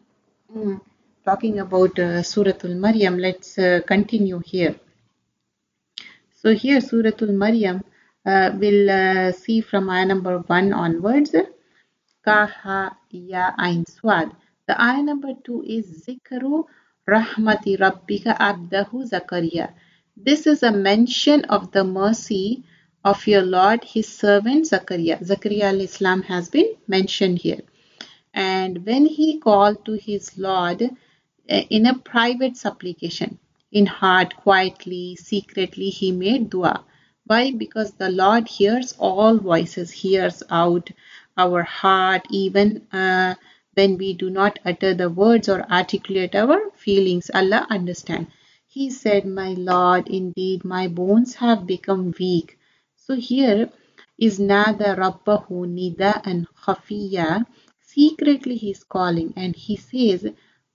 mm, talking about uh, Suratul Maryam, let's uh, continue here. So here Suratul Maryam uh, will uh, see from ayah number 1 onwards. Kaha ya ain swad. The ayah number 2 is Zikru Rahmati Rabbika Abdahu Zakaria. This is a mention of the mercy of your Lord, his servant Zakaria. Zakaria al-Islam has been mentioned here. And when he called to his Lord, in a private supplication. In heart, quietly, secretly, he made dua. Why? Because the Lord hears all voices, hears out our heart, even uh, when we do not utter the words or articulate our feelings. Allah understand. He said, My Lord, indeed my bones have become weak. So here is nada rabbahu nida and khafiya. Secretly he is calling and he says,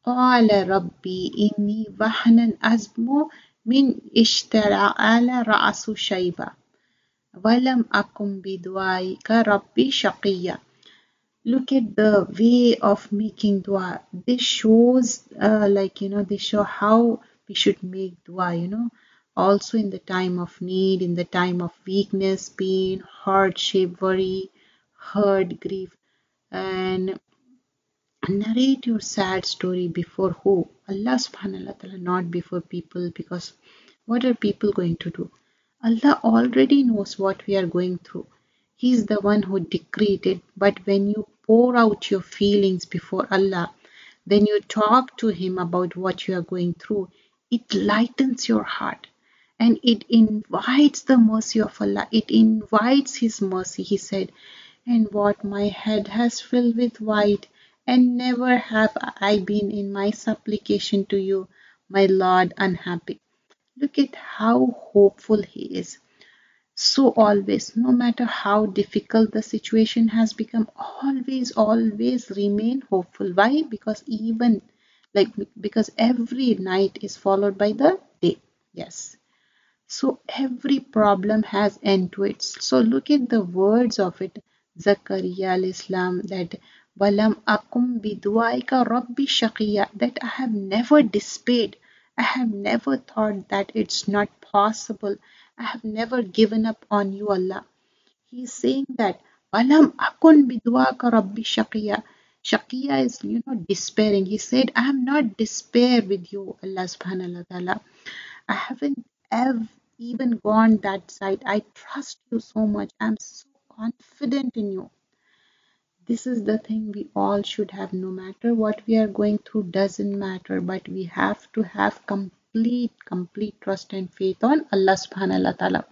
قال ربي إني وهن أزم من اشتعل رأس شيبة ولم أكن بدعائك ربي شقيا look at the way of making dua this shows uh, like you know they show how we should make dua you know also in the time of need in the time of weakness pain hardship worry hurt grief and narrate your sad story before who? Allah subhanahu wa ta'ala, not before people because what are people going to do? Allah already knows what we are going through. He's the one who decreed it. But when you pour out your feelings before Allah, when you talk to Him about what you are going through, it lightens your heart and it invites the mercy of Allah. It invites His mercy. He said, And what my head has filled with white and never have I been in my supplication to you, my Lord, unhappy. Look at how hopeful he is. So always, no matter how difficult the situation has become, always, always remain hopeful. Why? Because even like because every night is followed by the day. Yes. So every problem has end to it. So look at the words of it. Zakaria al-Islam that Walam akum biduaika rabbi shaqiya that I have never despaired. I have never thought that it's not possible. I have never given up on you, Allah. He's saying that Walam akun biduaka rabbi shaqiya. Shaqiya is, you know, despairing. He said, I am not despair with you, Allah subhanahu wa ta'ala. I haven't ever even gone that side. I trust you so much. I'm so confident in you This is the thing we all should have no matter what we are going through doesn't matter but we have to have complete complete trust and faith on Allah subhanahu wa ta'ala.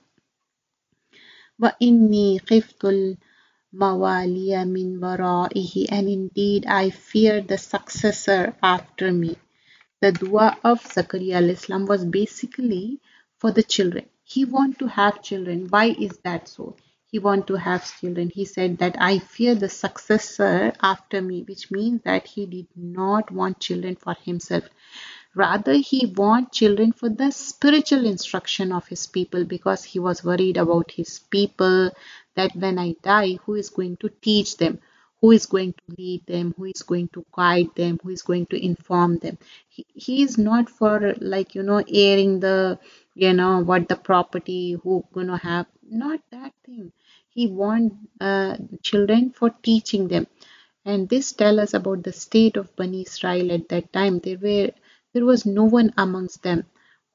وَإِنِّي خِفْتُ الْمَوَالِيَ مِنْ وَرَائِهِ And indeed I fear the successor after me. The dua of Zakaria al-Islam was basically for the children. He want to have children. Why is that so? He want to have children. He said that I fear the successor after me, which means that he did not want children for himself. Rather, he want children for the spiritual instruction of his people because he was worried about his people that when I die, who is going to teach them? who is going to lead them who is going to guide them who is going to inform them he, he is not for like you know airing the you know what the property who gonna have not that thing. He want uh, children for teaching them. And this tell us about the state of bani israel at that time. There were there was no one amongst them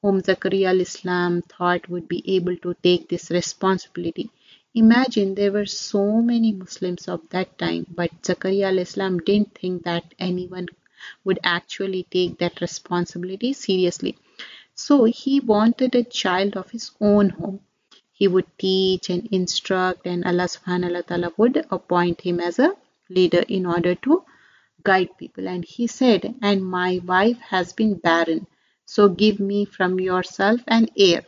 whom zakaria al-islam thought would be able to take this responsibility. Imagine there were so many Muslims of that time, but Zakaria al-Islam didn't think that anyone would actually take that responsibility seriously. So he wanted a child of his own home. He would teach and instruct and Allah subhanahu wa ta'ala would appoint him as a leader in order to guide people. And he said, and my wife has been barren. So give me from yourself an heir.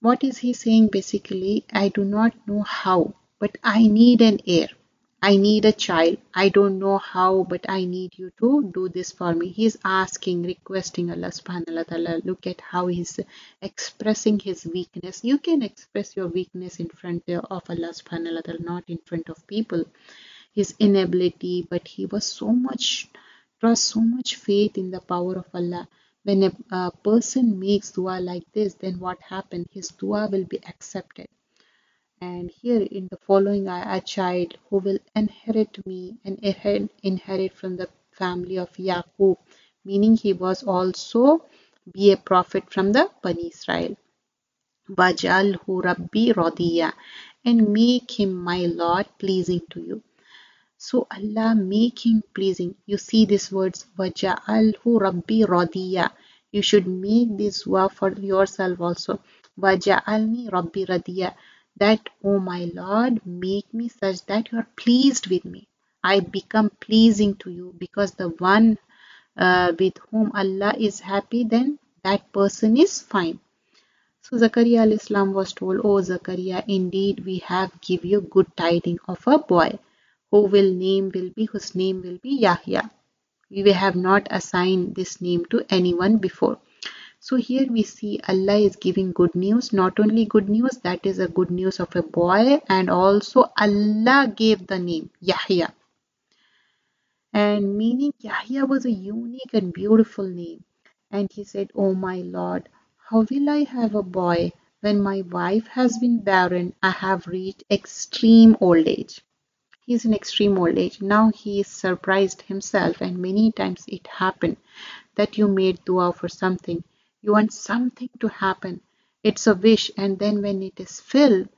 What is he saying basically? I do not know how, but I need an heir. I need a child. I don't know how, but I need you to do this for me. He's asking, requesting Allah subhanahu wa ta'ala. Look at how he's expressing his weakness. You can express your weakness in front of Allah subhanahu wa ta'ala, not in front of people. His inability, but he was so much trust, so much faith in the power of Allah when a, a person makes dua like this, then what happens? His dua will be accepted. And here in the following, a child who will inherit me and inherit from the family of Yaqub, meaning he was also be a prophet from the Bani Israel. Wajalhu Rabbi Radiya and make him my Lord pleasing to you. So Allah make him pleasing. You see these words, Waja'alhu Rabbi Radiya. You should make this dua for yourself also. Waja'alni Rabbi Radiya. That, oh my Lord, make me such that you are pleased with me. I become pleasing to you because the one uh, with whom Allah is happy, then that person is fine. So Zakaria al-Islam was told, Oh Zakaria, indeed we have give you good tidings of a boy who will name will be whose name will be Yahya. We have not assigned this name to anyone before. So here we see Allah is giving good news, not only good news, that is a good news of a boy, and also Allah gave the name Yahya. And meaning Yahya was a unique and beautiful name. And he said, Oh my Lord, how will I have a boy when my wife has been barren? I have reached extreme old age. He is in extreme old age. Now he is surprised himself, and many times it happened that you made dua for something. You want something to happen. It's a wish, and then when it is filled,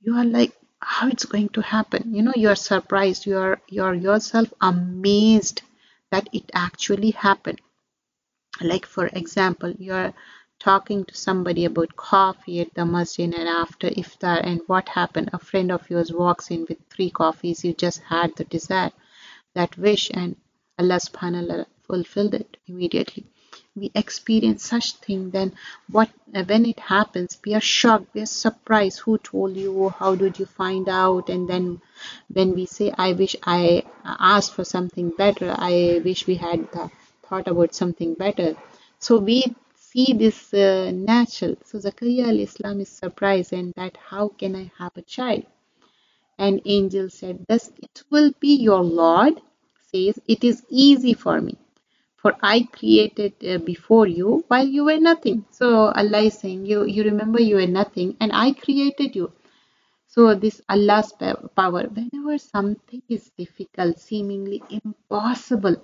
you are like, how it's going to happen? You know, you are surprised. You are you are yourself amazed that it actually happened. Like for example, you are talking to somebody about coffee at the masjid and after iftar and what happened a friend of yours walks in with three coffees you just had the desire that wish and allah subhanahu wa ta'ala fulfilled it immediately we experience such thing then what when it happens we are shocked we are surprised who told you how did you find out and then when we say i wish i asked for something better i wish we had thought about something better so we see this uh, natural. So Zakaria al-Islam is surprised and that how can I have a child? And angel said, Thus it will be your Lord, says, It is easy for me. For I created uh, before you while you were nothing. So Allah is saying, you, you remember you were nothing and I created you. So this Allah's power, whenever something is difficult, seemingly impossible,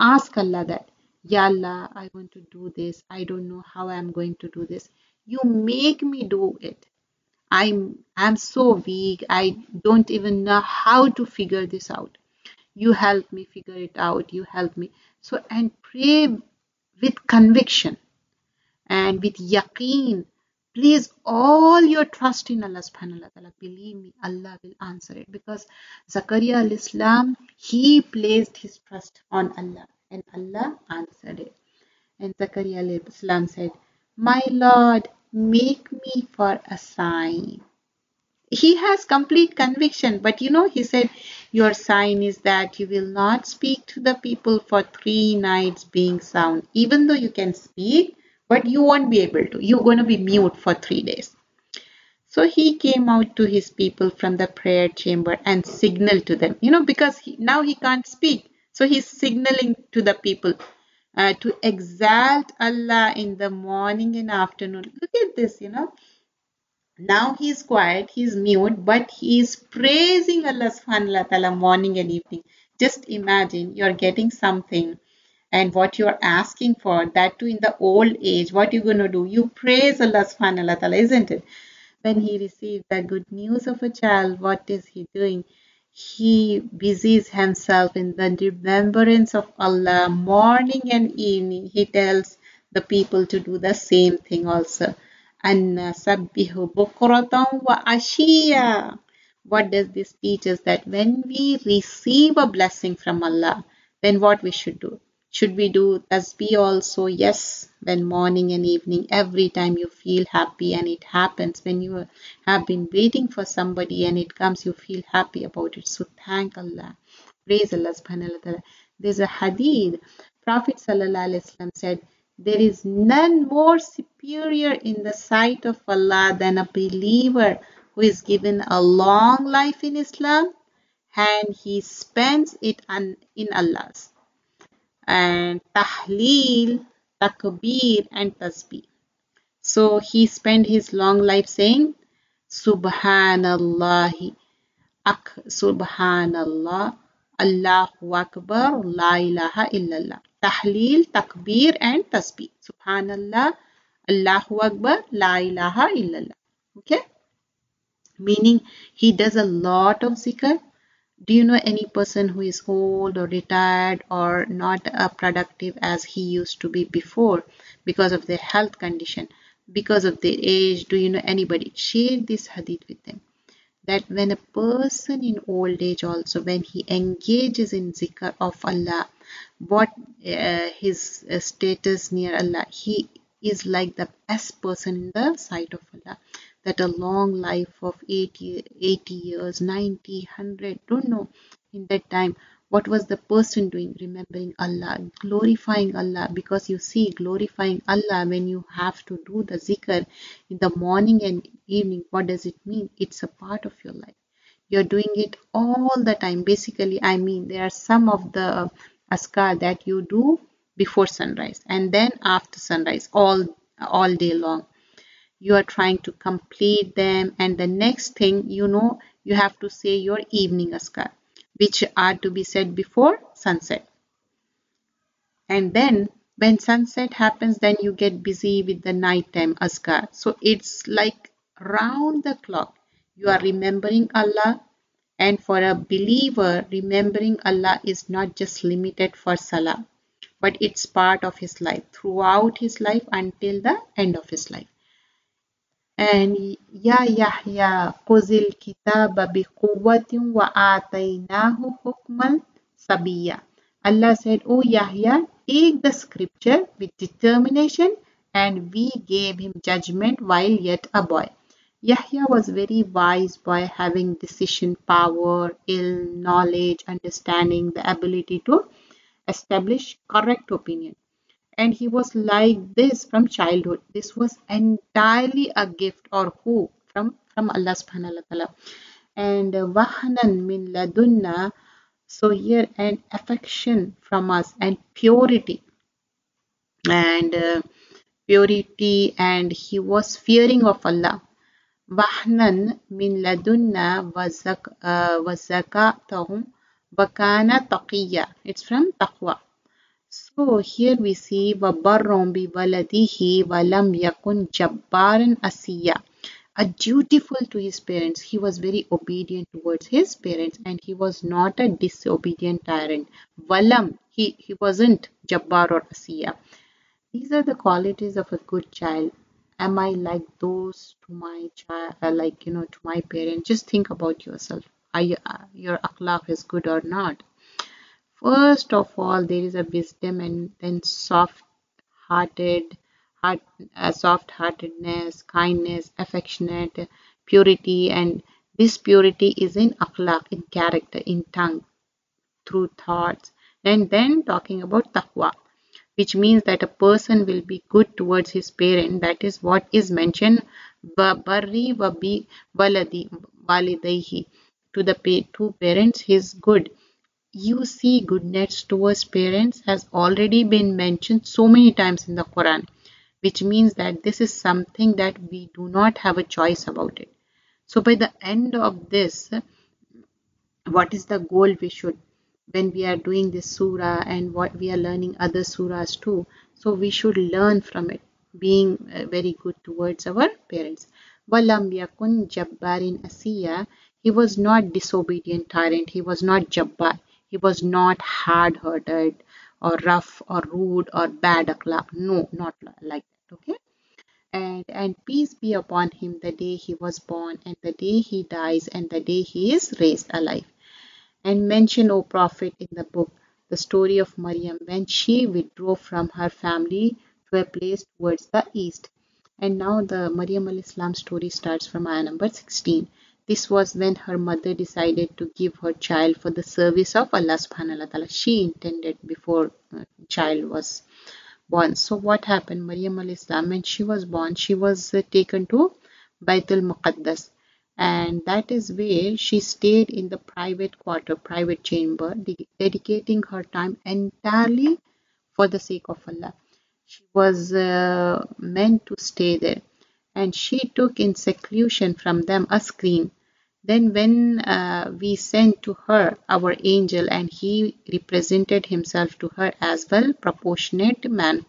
ask Allah that, Ya Allah, I want to do this. I don't know how I'm going to do this. You make me do it. I'm I'm so weak. I don't even know how to figure this out. You help me figure it out. You help me. So and pray with conviction and with yaqeen Place all your trust in Allah subhanahu wa ta'ala. Believe me, Allah will answer it. Because Zakaria al-Islam, he placed his trust on Allah and Allah answered it. And Zakaria al-Islam said, My Lord, make me for a sign. He has complete conviction, but you know, he said, Your sign is that you will not speak to the people for three nights being sound. Even though you can speak, but you won't be able to. You're going to be mute for three days. So he came out to his people from the prayer chamber and signaled to them, you know, because he, now he can't speak. So he's signaling to the people uh, to exalt Allah in the morning and afternoon. Look at this, you know. Now he's quiet, he's mute, but he's praising Allah subhanahu wa ta'ala morning and evening. Just imagine you're getting something and what you're asking for, that too in the old age, what you're going to do. You praise Allah subhanahu wa ta'ala, isn't it? When he received the good news of a child, what is he doing? He busies himself in the remembrance of Allah morning and evening. He tells the people to do the same thing also. Anna sabbihu bukratan wa ashiya. What does this teach us? That when we receive a blessing from Allah, then what we should do? Should we do tasbih also? Yes, when morning and evening, every time you feel happy and it happens, when you have been waiting for somebody and it comes, you feel happy about it. So thank Allah. Praise Allah. There's a hadith. Prophet said, there is none more superior in the sight of Allah than a believer who is given a long life in Islam and he spends it in Allah's and tahleel, takbir, and tasbih. So he spent his long life saying, Subhanallah, Ak Subhanallah, Allahu Akbar, La ilaha illallah. Tahleel, takbir, and tasbih. Subhanallah, Allahu Akbar, La ilaha illallah. Okay? Meaning he does a lot of zikr do you know any person who is old or retired or not uh, productive as he used to be before because of their health condition because of their age do you know anybody share this hadith with them that when a person in old age also when he engages in zikr of allah what uh, his uh, status near allah he is like the best person in the sight of allah. That a long life of 80, 80 years, 90, 100, don't know in that time what was the person doing? Remembering Allah glorifying Allah. Because you see glorifying Allah when you have to do the zikr in the morning and evening what does it mean? It's a part of your life. You're doing it all the time. Basically I mean there are some of the azkar that you do before sunrise and then after sunrise all all day long. You are trying to complete them and the next thing you know you have to say your evening azkar which are to be said before sunset. And then when sunset happens then you get busy with the nighttime azkar so it's like round the clock. You are remembering allah. And for a believer remembering allah is not just limited for salah but it's part of his life throughout his life until the end of his life and Ya Yahya khuzil kitaba biquwwatin wa atainahu hukman sabiyya. Allah said, O Yahya, take the scripture with determination and we gave him judgment while yet a boy. Yahya was very wise by having decision power, ill knowledge, understanding, the ability to establish correct opinion and he was like this from childhood this was entirely a gift or who from from allah subhanahu wa ta'ala and wahnan min ladunna. So here an affection from us and purity and uh, purity and he was fearing of Allah. Wahnan min ladunna wazakatahum bakana taqiyya. It's from taqwa. So here we see وَبَرٌّ بِوَلَدِهِ وَلَمْ يَكُنْ جَبَّارًا أَسِيًّا a dutiful to his parents. He was very obedient towards his parents and he was not a disobedient tyrant. Valam, he, he wasn't Jabbar or Asiya. These are the qualities of a good child. Am I like those to my child, uh, like, you know, to my parents? Just think about yourself. Are you, uh, your akhlaq is good or not? First of all, there is a wisdom and then soft hearted heart, uh, soft heartedness, kindness, affectionate, purity, and this purity is in akhlaq, in character, in tongue, through thoughts. And then talking about taqwa, which means that a person will be good towards his parent. That is what is mentioned. Barri wabi waladi walidayhi. To the two parents, he is good. You see, goodness towards parents has already been mentioned so many times in the Quran which means that this is something that we do not have a choice about it. So by the end of this, what is the goal we should when we are doing this surah and what we are learning other surahs too. So we should learn from it, being uh, very good towards our parents. Walam yakun jabbarin asiya. He was not disobedient tyrant. He was not jabbar. He was not hard-hearted or rough or rude or bad akhlaq. No, not like that. okay and and peace be upon him the day he was born and the day he dies and the day he is raised alive and mention o prophet in the book the story of maryam when she withdrew from her family to a place towards the east and now the maryam al islam story starts from ayah number 16 this was when her mother decided to give her child for the service of allah subhanahu wa ta'ala she intended before uh, child was born. So what happened? Maryam al-Islam, when she was born, she was uh, taken to Baitul Muqaddas. And that is where she stayed in the private quarter, private chamber, dedicating her time entirely for the sake of Allah. She was uh, meant to stay there. And she took in seclusion from them a screen then when uh, we sent to her our angel and he represented himself to her as well proportionate man.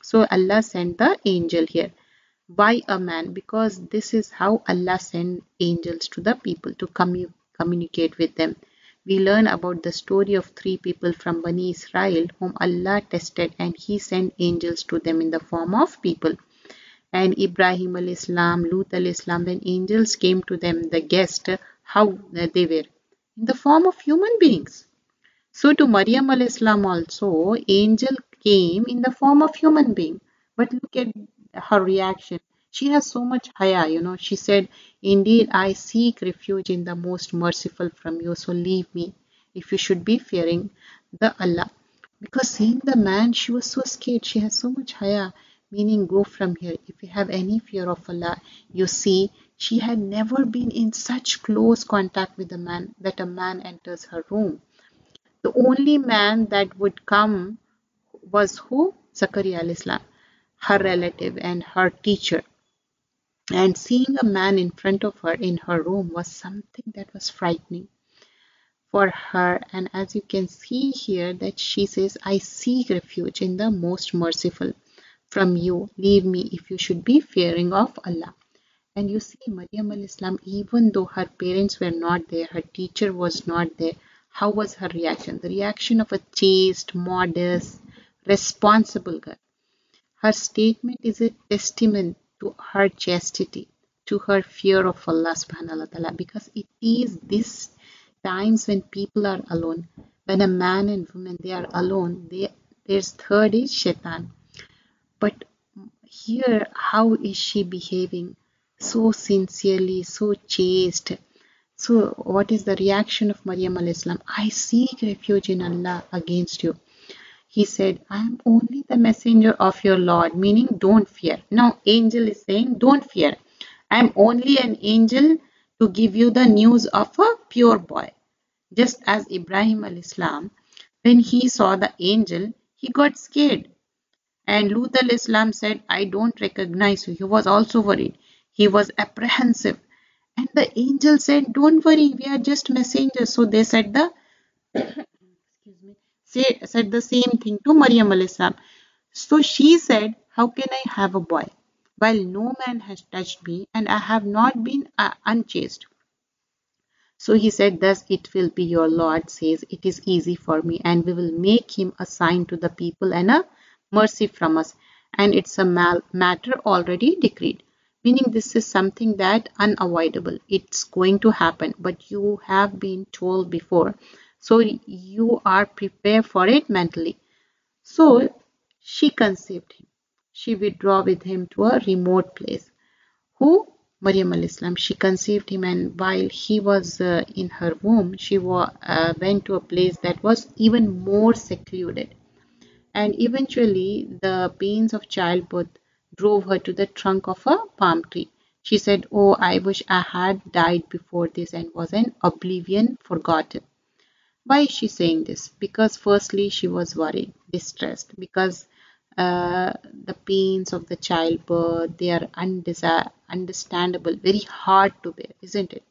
So Allah sent the angel here. Why a man? Because this is how Allah sent angels to the people to commu communicate with them. We learn about the story of three people from Bani Israel whom Allah tested and he sent angels to them in the form of people and Ibrahim al-Islam, Lut al-Islam, when angels came to them, the guest, how they were in the form of human beings. So to Maryam al-Islam also, angel came in the form of human being. But look at her reaction. She has so much haya, you know. She said, Indeed, I seek refuge in the most merciful from you, so leave me if you should be fearing the Allah. Because seeing the man, she was so scared. She has so much haya meaning go from here. If you have any fear of Allah, you see, she had never been in such close contact with a man that a man enters her room. The only man that would come was who? Zakaria al-Islam, her relative and her teacher. And seeing a man in front of her in her room was something that was frightening for her. And as you can see here that she says, I seek refuge in the most merciful from you. Leave me if you should be fearing of Allah. And you see, Maryam al-Islam, even though her parents were not there, her teacher was not there, how was her reaction? The reaction of a chaste, modest, responsible girl. Her statement is a testament to her chastity, to her fear of Allah subhanahu wa ta'ala, because it is these times when people are alone, when a man and woman they are alone, they, there's third is shaitan. But here, how is she behaving? So sincerely, so chaste. So, what is the reaction of Maryam al Islam? I seek refuge in Allah against you. He said, I am only the messenger of your Lord, meaning don't fear. Now, angel is saying, don't fear. I am only an angel to give you the news of a pure boy. Just as Ibrahim al-Islam, when he saw the angel, he got scared. And Lut al-Islam said, I don't recognize you. He was also worried. He was apprehensive. And the angel said, don't worry, we are just messengers. So they said the excuse me, say, said the same thing to Maryam al-Islam. So she said, how can I have a boy? While no man has touched me and I have not been uh, unchaste. So he said, Thus it will be your Lord says, It is easy for me, and we will make him a sign to the people and a mercy from us. And it's a matter already decreed. Meaning, this is something that unavoidable. It's going to happen, but you have been told before. So you are prepared for it mentally. So she conceived him. She withdrew with him to a remote place. Who Maryam al-Islam, she conceived him and while he was uh, in her womb, she uh, went to a place that was even more secluded. And eventually, the pains of childbirth drove her to the trunk of a palm tree. She said, Oh, I wish I had died before this and was an oblivion forgotten. Why is she saying this? Because firstly, she was worried, distressed, because uh, the pains of the childbirth they are undesir- understandable very hard to bear isn't it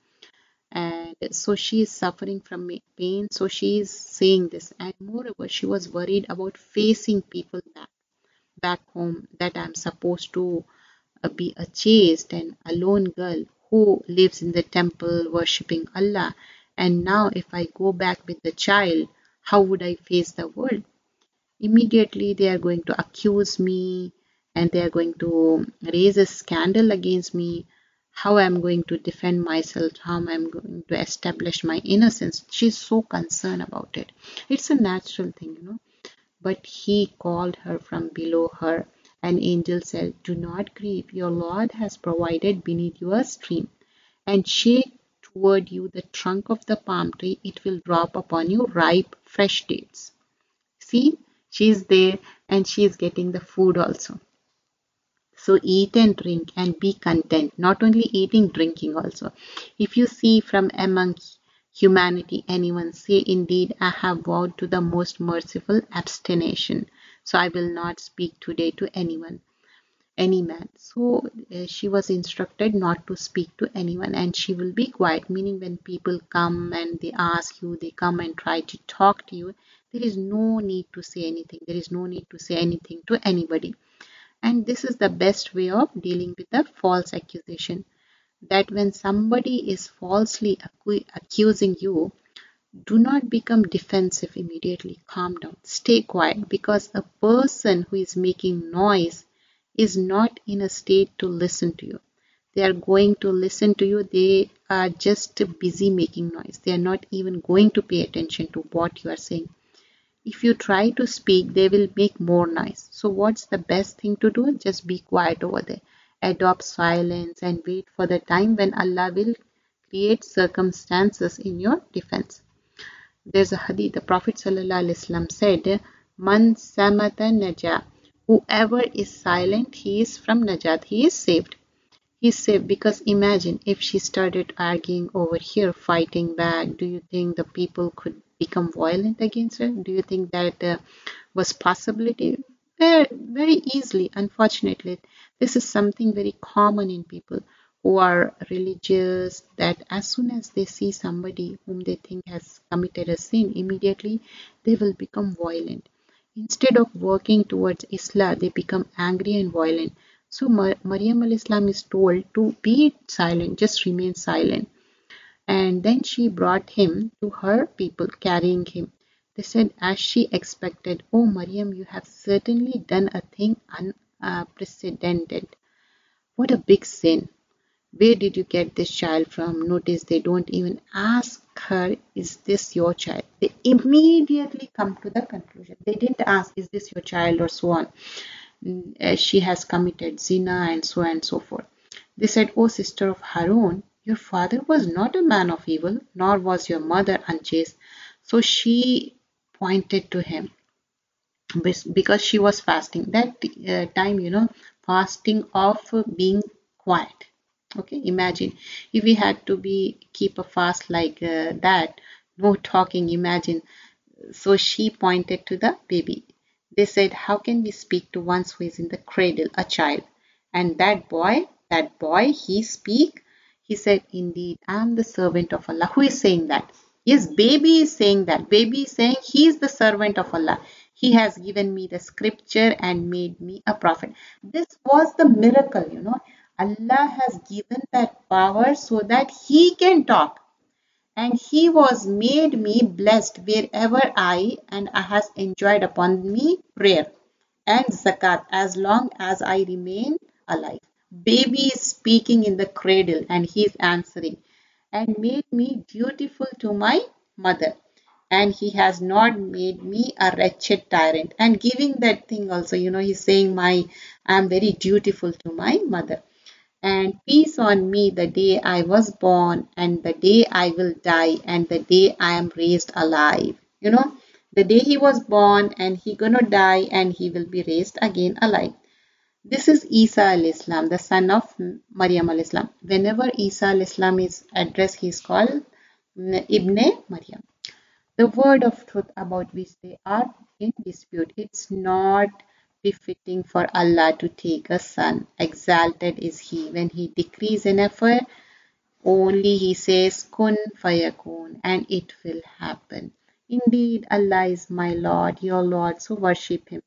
and so she is suffering from pain. So she is saying this. And moreover she was worried about facing people back back home that i'm supposed to uh, be a chaste and alone girl who lives in the temple worshipping allah. And now if i go back with the child how would i face the world? Immediately they are going to accuse me and they are going to raise a scandal against me how i'm going to defend myself how i'm going to establish my innocence. She's so concerned about it. It's a natural thing you know. But he called her from below her. An angel said do not grieve. Your lord has provided beneath you a stream. And shake toward you the trunk of the palm tree. It will drop upon you ripe fresh dates. See? She's there and she's getting the food also so eat and drink and be content. Not only eating drinking also. If you see from among humanity anyone say indeed i have vowed to the most merciful abstination. So i will not speak today to anyone any man. So uh, she was instructed not to speak to anyone and she will be quiet. Meaning when people come and they ask you they come and try to talk to you there is no need to say anything. There is no need to say anything to anybody and this is the best way of dealing with a false accusation that when somebody is falsely accusing you do not become defensive immediately calm down stay quiet because a person who is making noise is not in a state to listen to you. They are going to listen to you. They are just busy making noise. They are not even going to pay attention to what you are saying. If you try to speak, they will make more noise. So, what's the best thing to do? Just be quiet over there. Adopt silence and wait for the time when Allah will create circumstances in your defense. There's a hadith, the Prophet ﷺ said, Man samata naja whoever is silent he is from najat he is saved he's saved because imagine if she started arguing over here fighting back do you think the people could become violent against her do you think that uh, was possibility very, very easily unfortunately this is something very common in people who are religious that as soon as they see somebody whom they think has committed a sin immediately they will become violent Instead of working towards Islam, they become angry and violent. So Maryam al-Islam is told to be silent, just remain silent. And then she brought him to her people, carrying him. They said, as she expected, Oh Maryam, you have certainly done a thing unprecedented. What a big sin. Where did you get this child from? Notice they don't even ask her, Is this your child? They immediately come to the conclusion. They didn't ask, Is this your child? or so on. Mm, she has committed zina and so on and so forth. They said, O sister of Harun, your father was not a man of evil, nor was your mother unchaste. So she pointed to him because she was fasting. That uh, time, you know, fasting of being quiet Okay, imagine if we had to be keep a fast like uh, that, no talking, imagine. So she pointed to the baby. They said, How can we speak to one who is in the cradle, a child? And that boy, that boy, he speak. He said, Indeed, I am the servant of Allah. Who is saying that? Yes, baby is saying that. Baby is saying he is the servant of Allah. He has given me the scripture and made me a prophet. This was the miracle, you know. Allah has given that power so that He can talk. And He was made me blessed wherever I and I has enjoyed upon me prayer and zakat as long as I remain alive. Baby is speaking in the cradle and he is answering. And made me dutiful to my mother. And he has not made me a wretched tyrant. And giving that thing also you know he's saying my i am very dutiful to my mother. And peace on me the day i was born and the day i will die and the day i am raised alive. You know the day he was born and he gonna die and he will be raised again alive this is Isa al-Islam, the son of Maryam al-Islam. Whenever Isa al-Islam is addressed, he is called Ibn Maryam. The word of truth about which they are in dispute, it's not befitting for Allah to take a son. Exalted is He. When He decrees an affair, only He says, Kun fayakun, and it will happen. Indeed, Allah is my Lord, your Lord, so worship Him.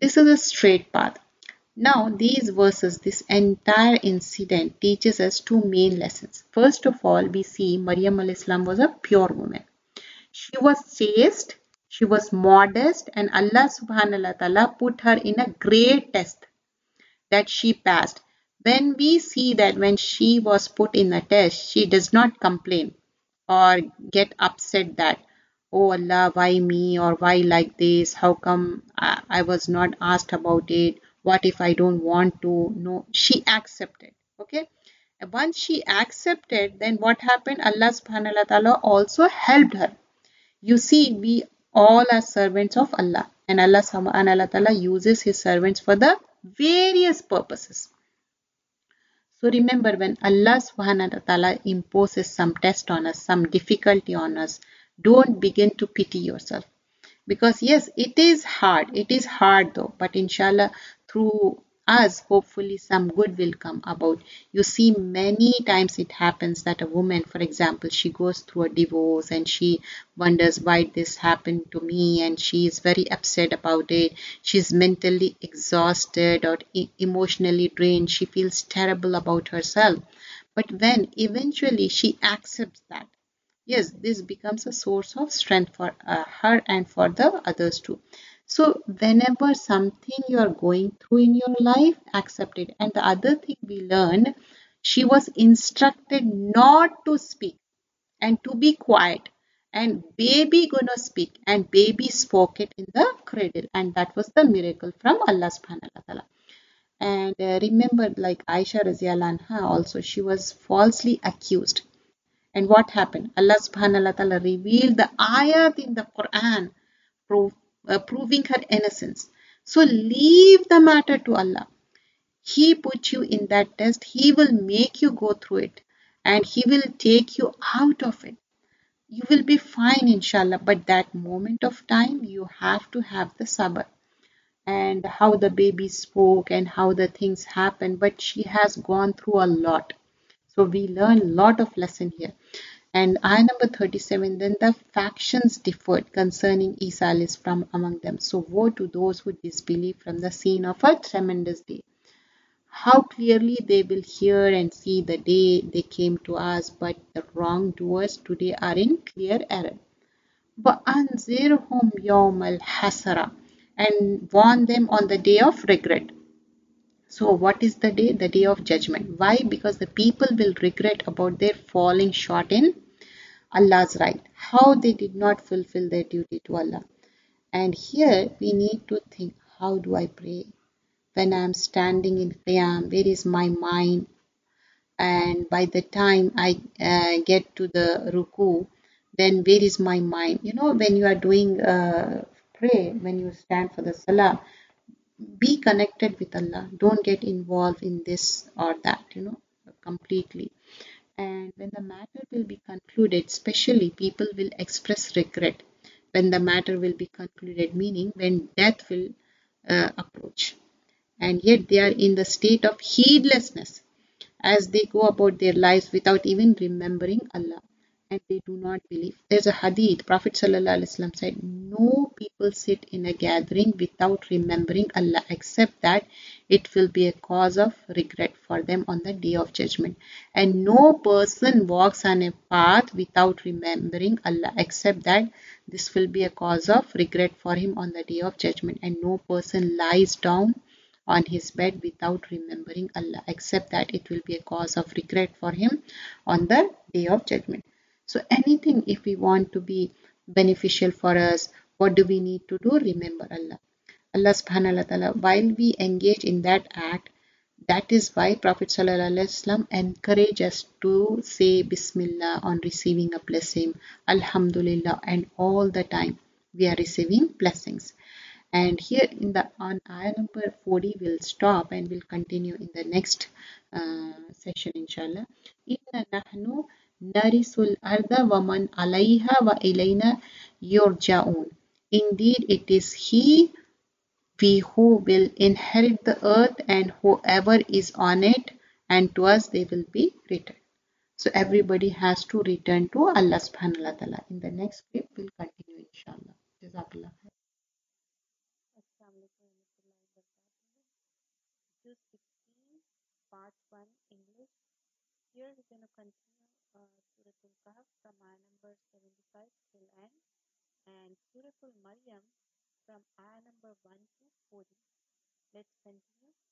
This is a straight path. Now, these verses, this entire incident teaches us two main lessons. First of all, we see Maryam al-Islam was a pure woman. She was chaste, she was modest, and Allah subhanahu wa ta'ala put her in a great test that she passed. When we see that when she was put in a test, she does not complain or get upset that oh Allah, why me or why like this? How come I, I was not asked about it? What if i don't want to? No she accepted okay? Once she accepted then what happened? Allah subhanahu wa ta'ala also helped her. You see we all are servants of allah and allah subhanahu wa ta'ala uses his servants for the various purposes. So remember when allah subhanahu wa ta'ala imposes some test on us some difficulty on us don't begin to pity yourself. Because yes it is hard. It is hard though but inshallah through us hopefully some good will come about. You see many times it happens that a woman for example she goes through a divorce and she wonders why this happened to me and she is very upset about it. She's mentally exhausted or emotionally drained. She feels terrible about herself. But when eventually she accepts that yes this becomes a source of strength for uh, her and for the others too so whenever something you are going through in your life accept it. And the other thing we learned she was instructed not to speak and to be quiet. And baby gonna speak and baby spoke it in the cradle. And that was the miracle from allah subhanahu wa ta'ala. And uh, remember like aisha anha also she was falsely accused. And what happened? Allah subhanahu wa ta'ala revealed the ayat in the Quran. Proof, uh, proving her innocence. So leave the matter to Allah. He put you in that test. He will make you go through it and He will take you out of it. You will be fine, inshallah. But that moment of time, you have to have the sabr and how the baby spoke and how the things happened. But she has gone through a lot. So we learn a lot of lesson here And ayah number 37, then the factions differed concerning Isa is from among them. So woe to those who disbelieve from the scene of a tremendous day. How clearly they will hear and see the day they came to us, but the wrongdoers today are in clear error. وَأَنذِرْهُمْ يَوْمَ الْحَسَرَةِ And warn them on the day of regret. So what is the day? The day of judgment. Why? Because the people will regret about their falling short in Allah's right. How they did not fulfill their duty to Allah. And here we need to think, how do I pray? When I am standing in Qiyam, where is my mind? And by the time I uh, get to the ruku, then where is my mind? You know, when you are doing uh, pray, when you stand for the salah, be connected with Allah. Don't get involved in this or that, you know. completely. And when the matter will be concluded, especially people will express regret when the matter will be concluded, meaning when death will uh, approach. And yet they are in the state of heedlessness as they go about their lives without even remembering Allah and they do not believe. There's a hadith, Prophet ﷺ said, No people sit in a gathering without remembering Allah, except that it will be a cause of regret for them on the day of judgment. And no person walks on a path without remembering Allah, except that this will be a cause of regret for him on the day of judgment. And no person lies down on his bed without remembering Allah, except that it will be a cause of regret for him on the day of judgment. So anything if we want to be beneficial for us, what do we need to do? Remember Allah. Allah subhanahu wa ta'ala, while we engage in that act, that is why Prophet ﷺ encourage us to say Bismillah on receiving a blessing, Alhamdulillah, and all the time we are receiving blessings. And here in the on ayah number 40, we'll stop and we'll continue in the next uh, session, inshallah. Inna wa man alayha wa ilayna yurja'un. Indeed, it is He we who will inherit the earth and whoever is on it, and to us they will be returned. So everybody has to return to Allah subhanahu wa ta'ala. In the next clip, we'll continue inshallah. Jazakallah. Part 1 English. Here we're going to continue Kahf from ayah number 75 till end and Suratul Maryam from ayah number 1 to 40. Let's continue.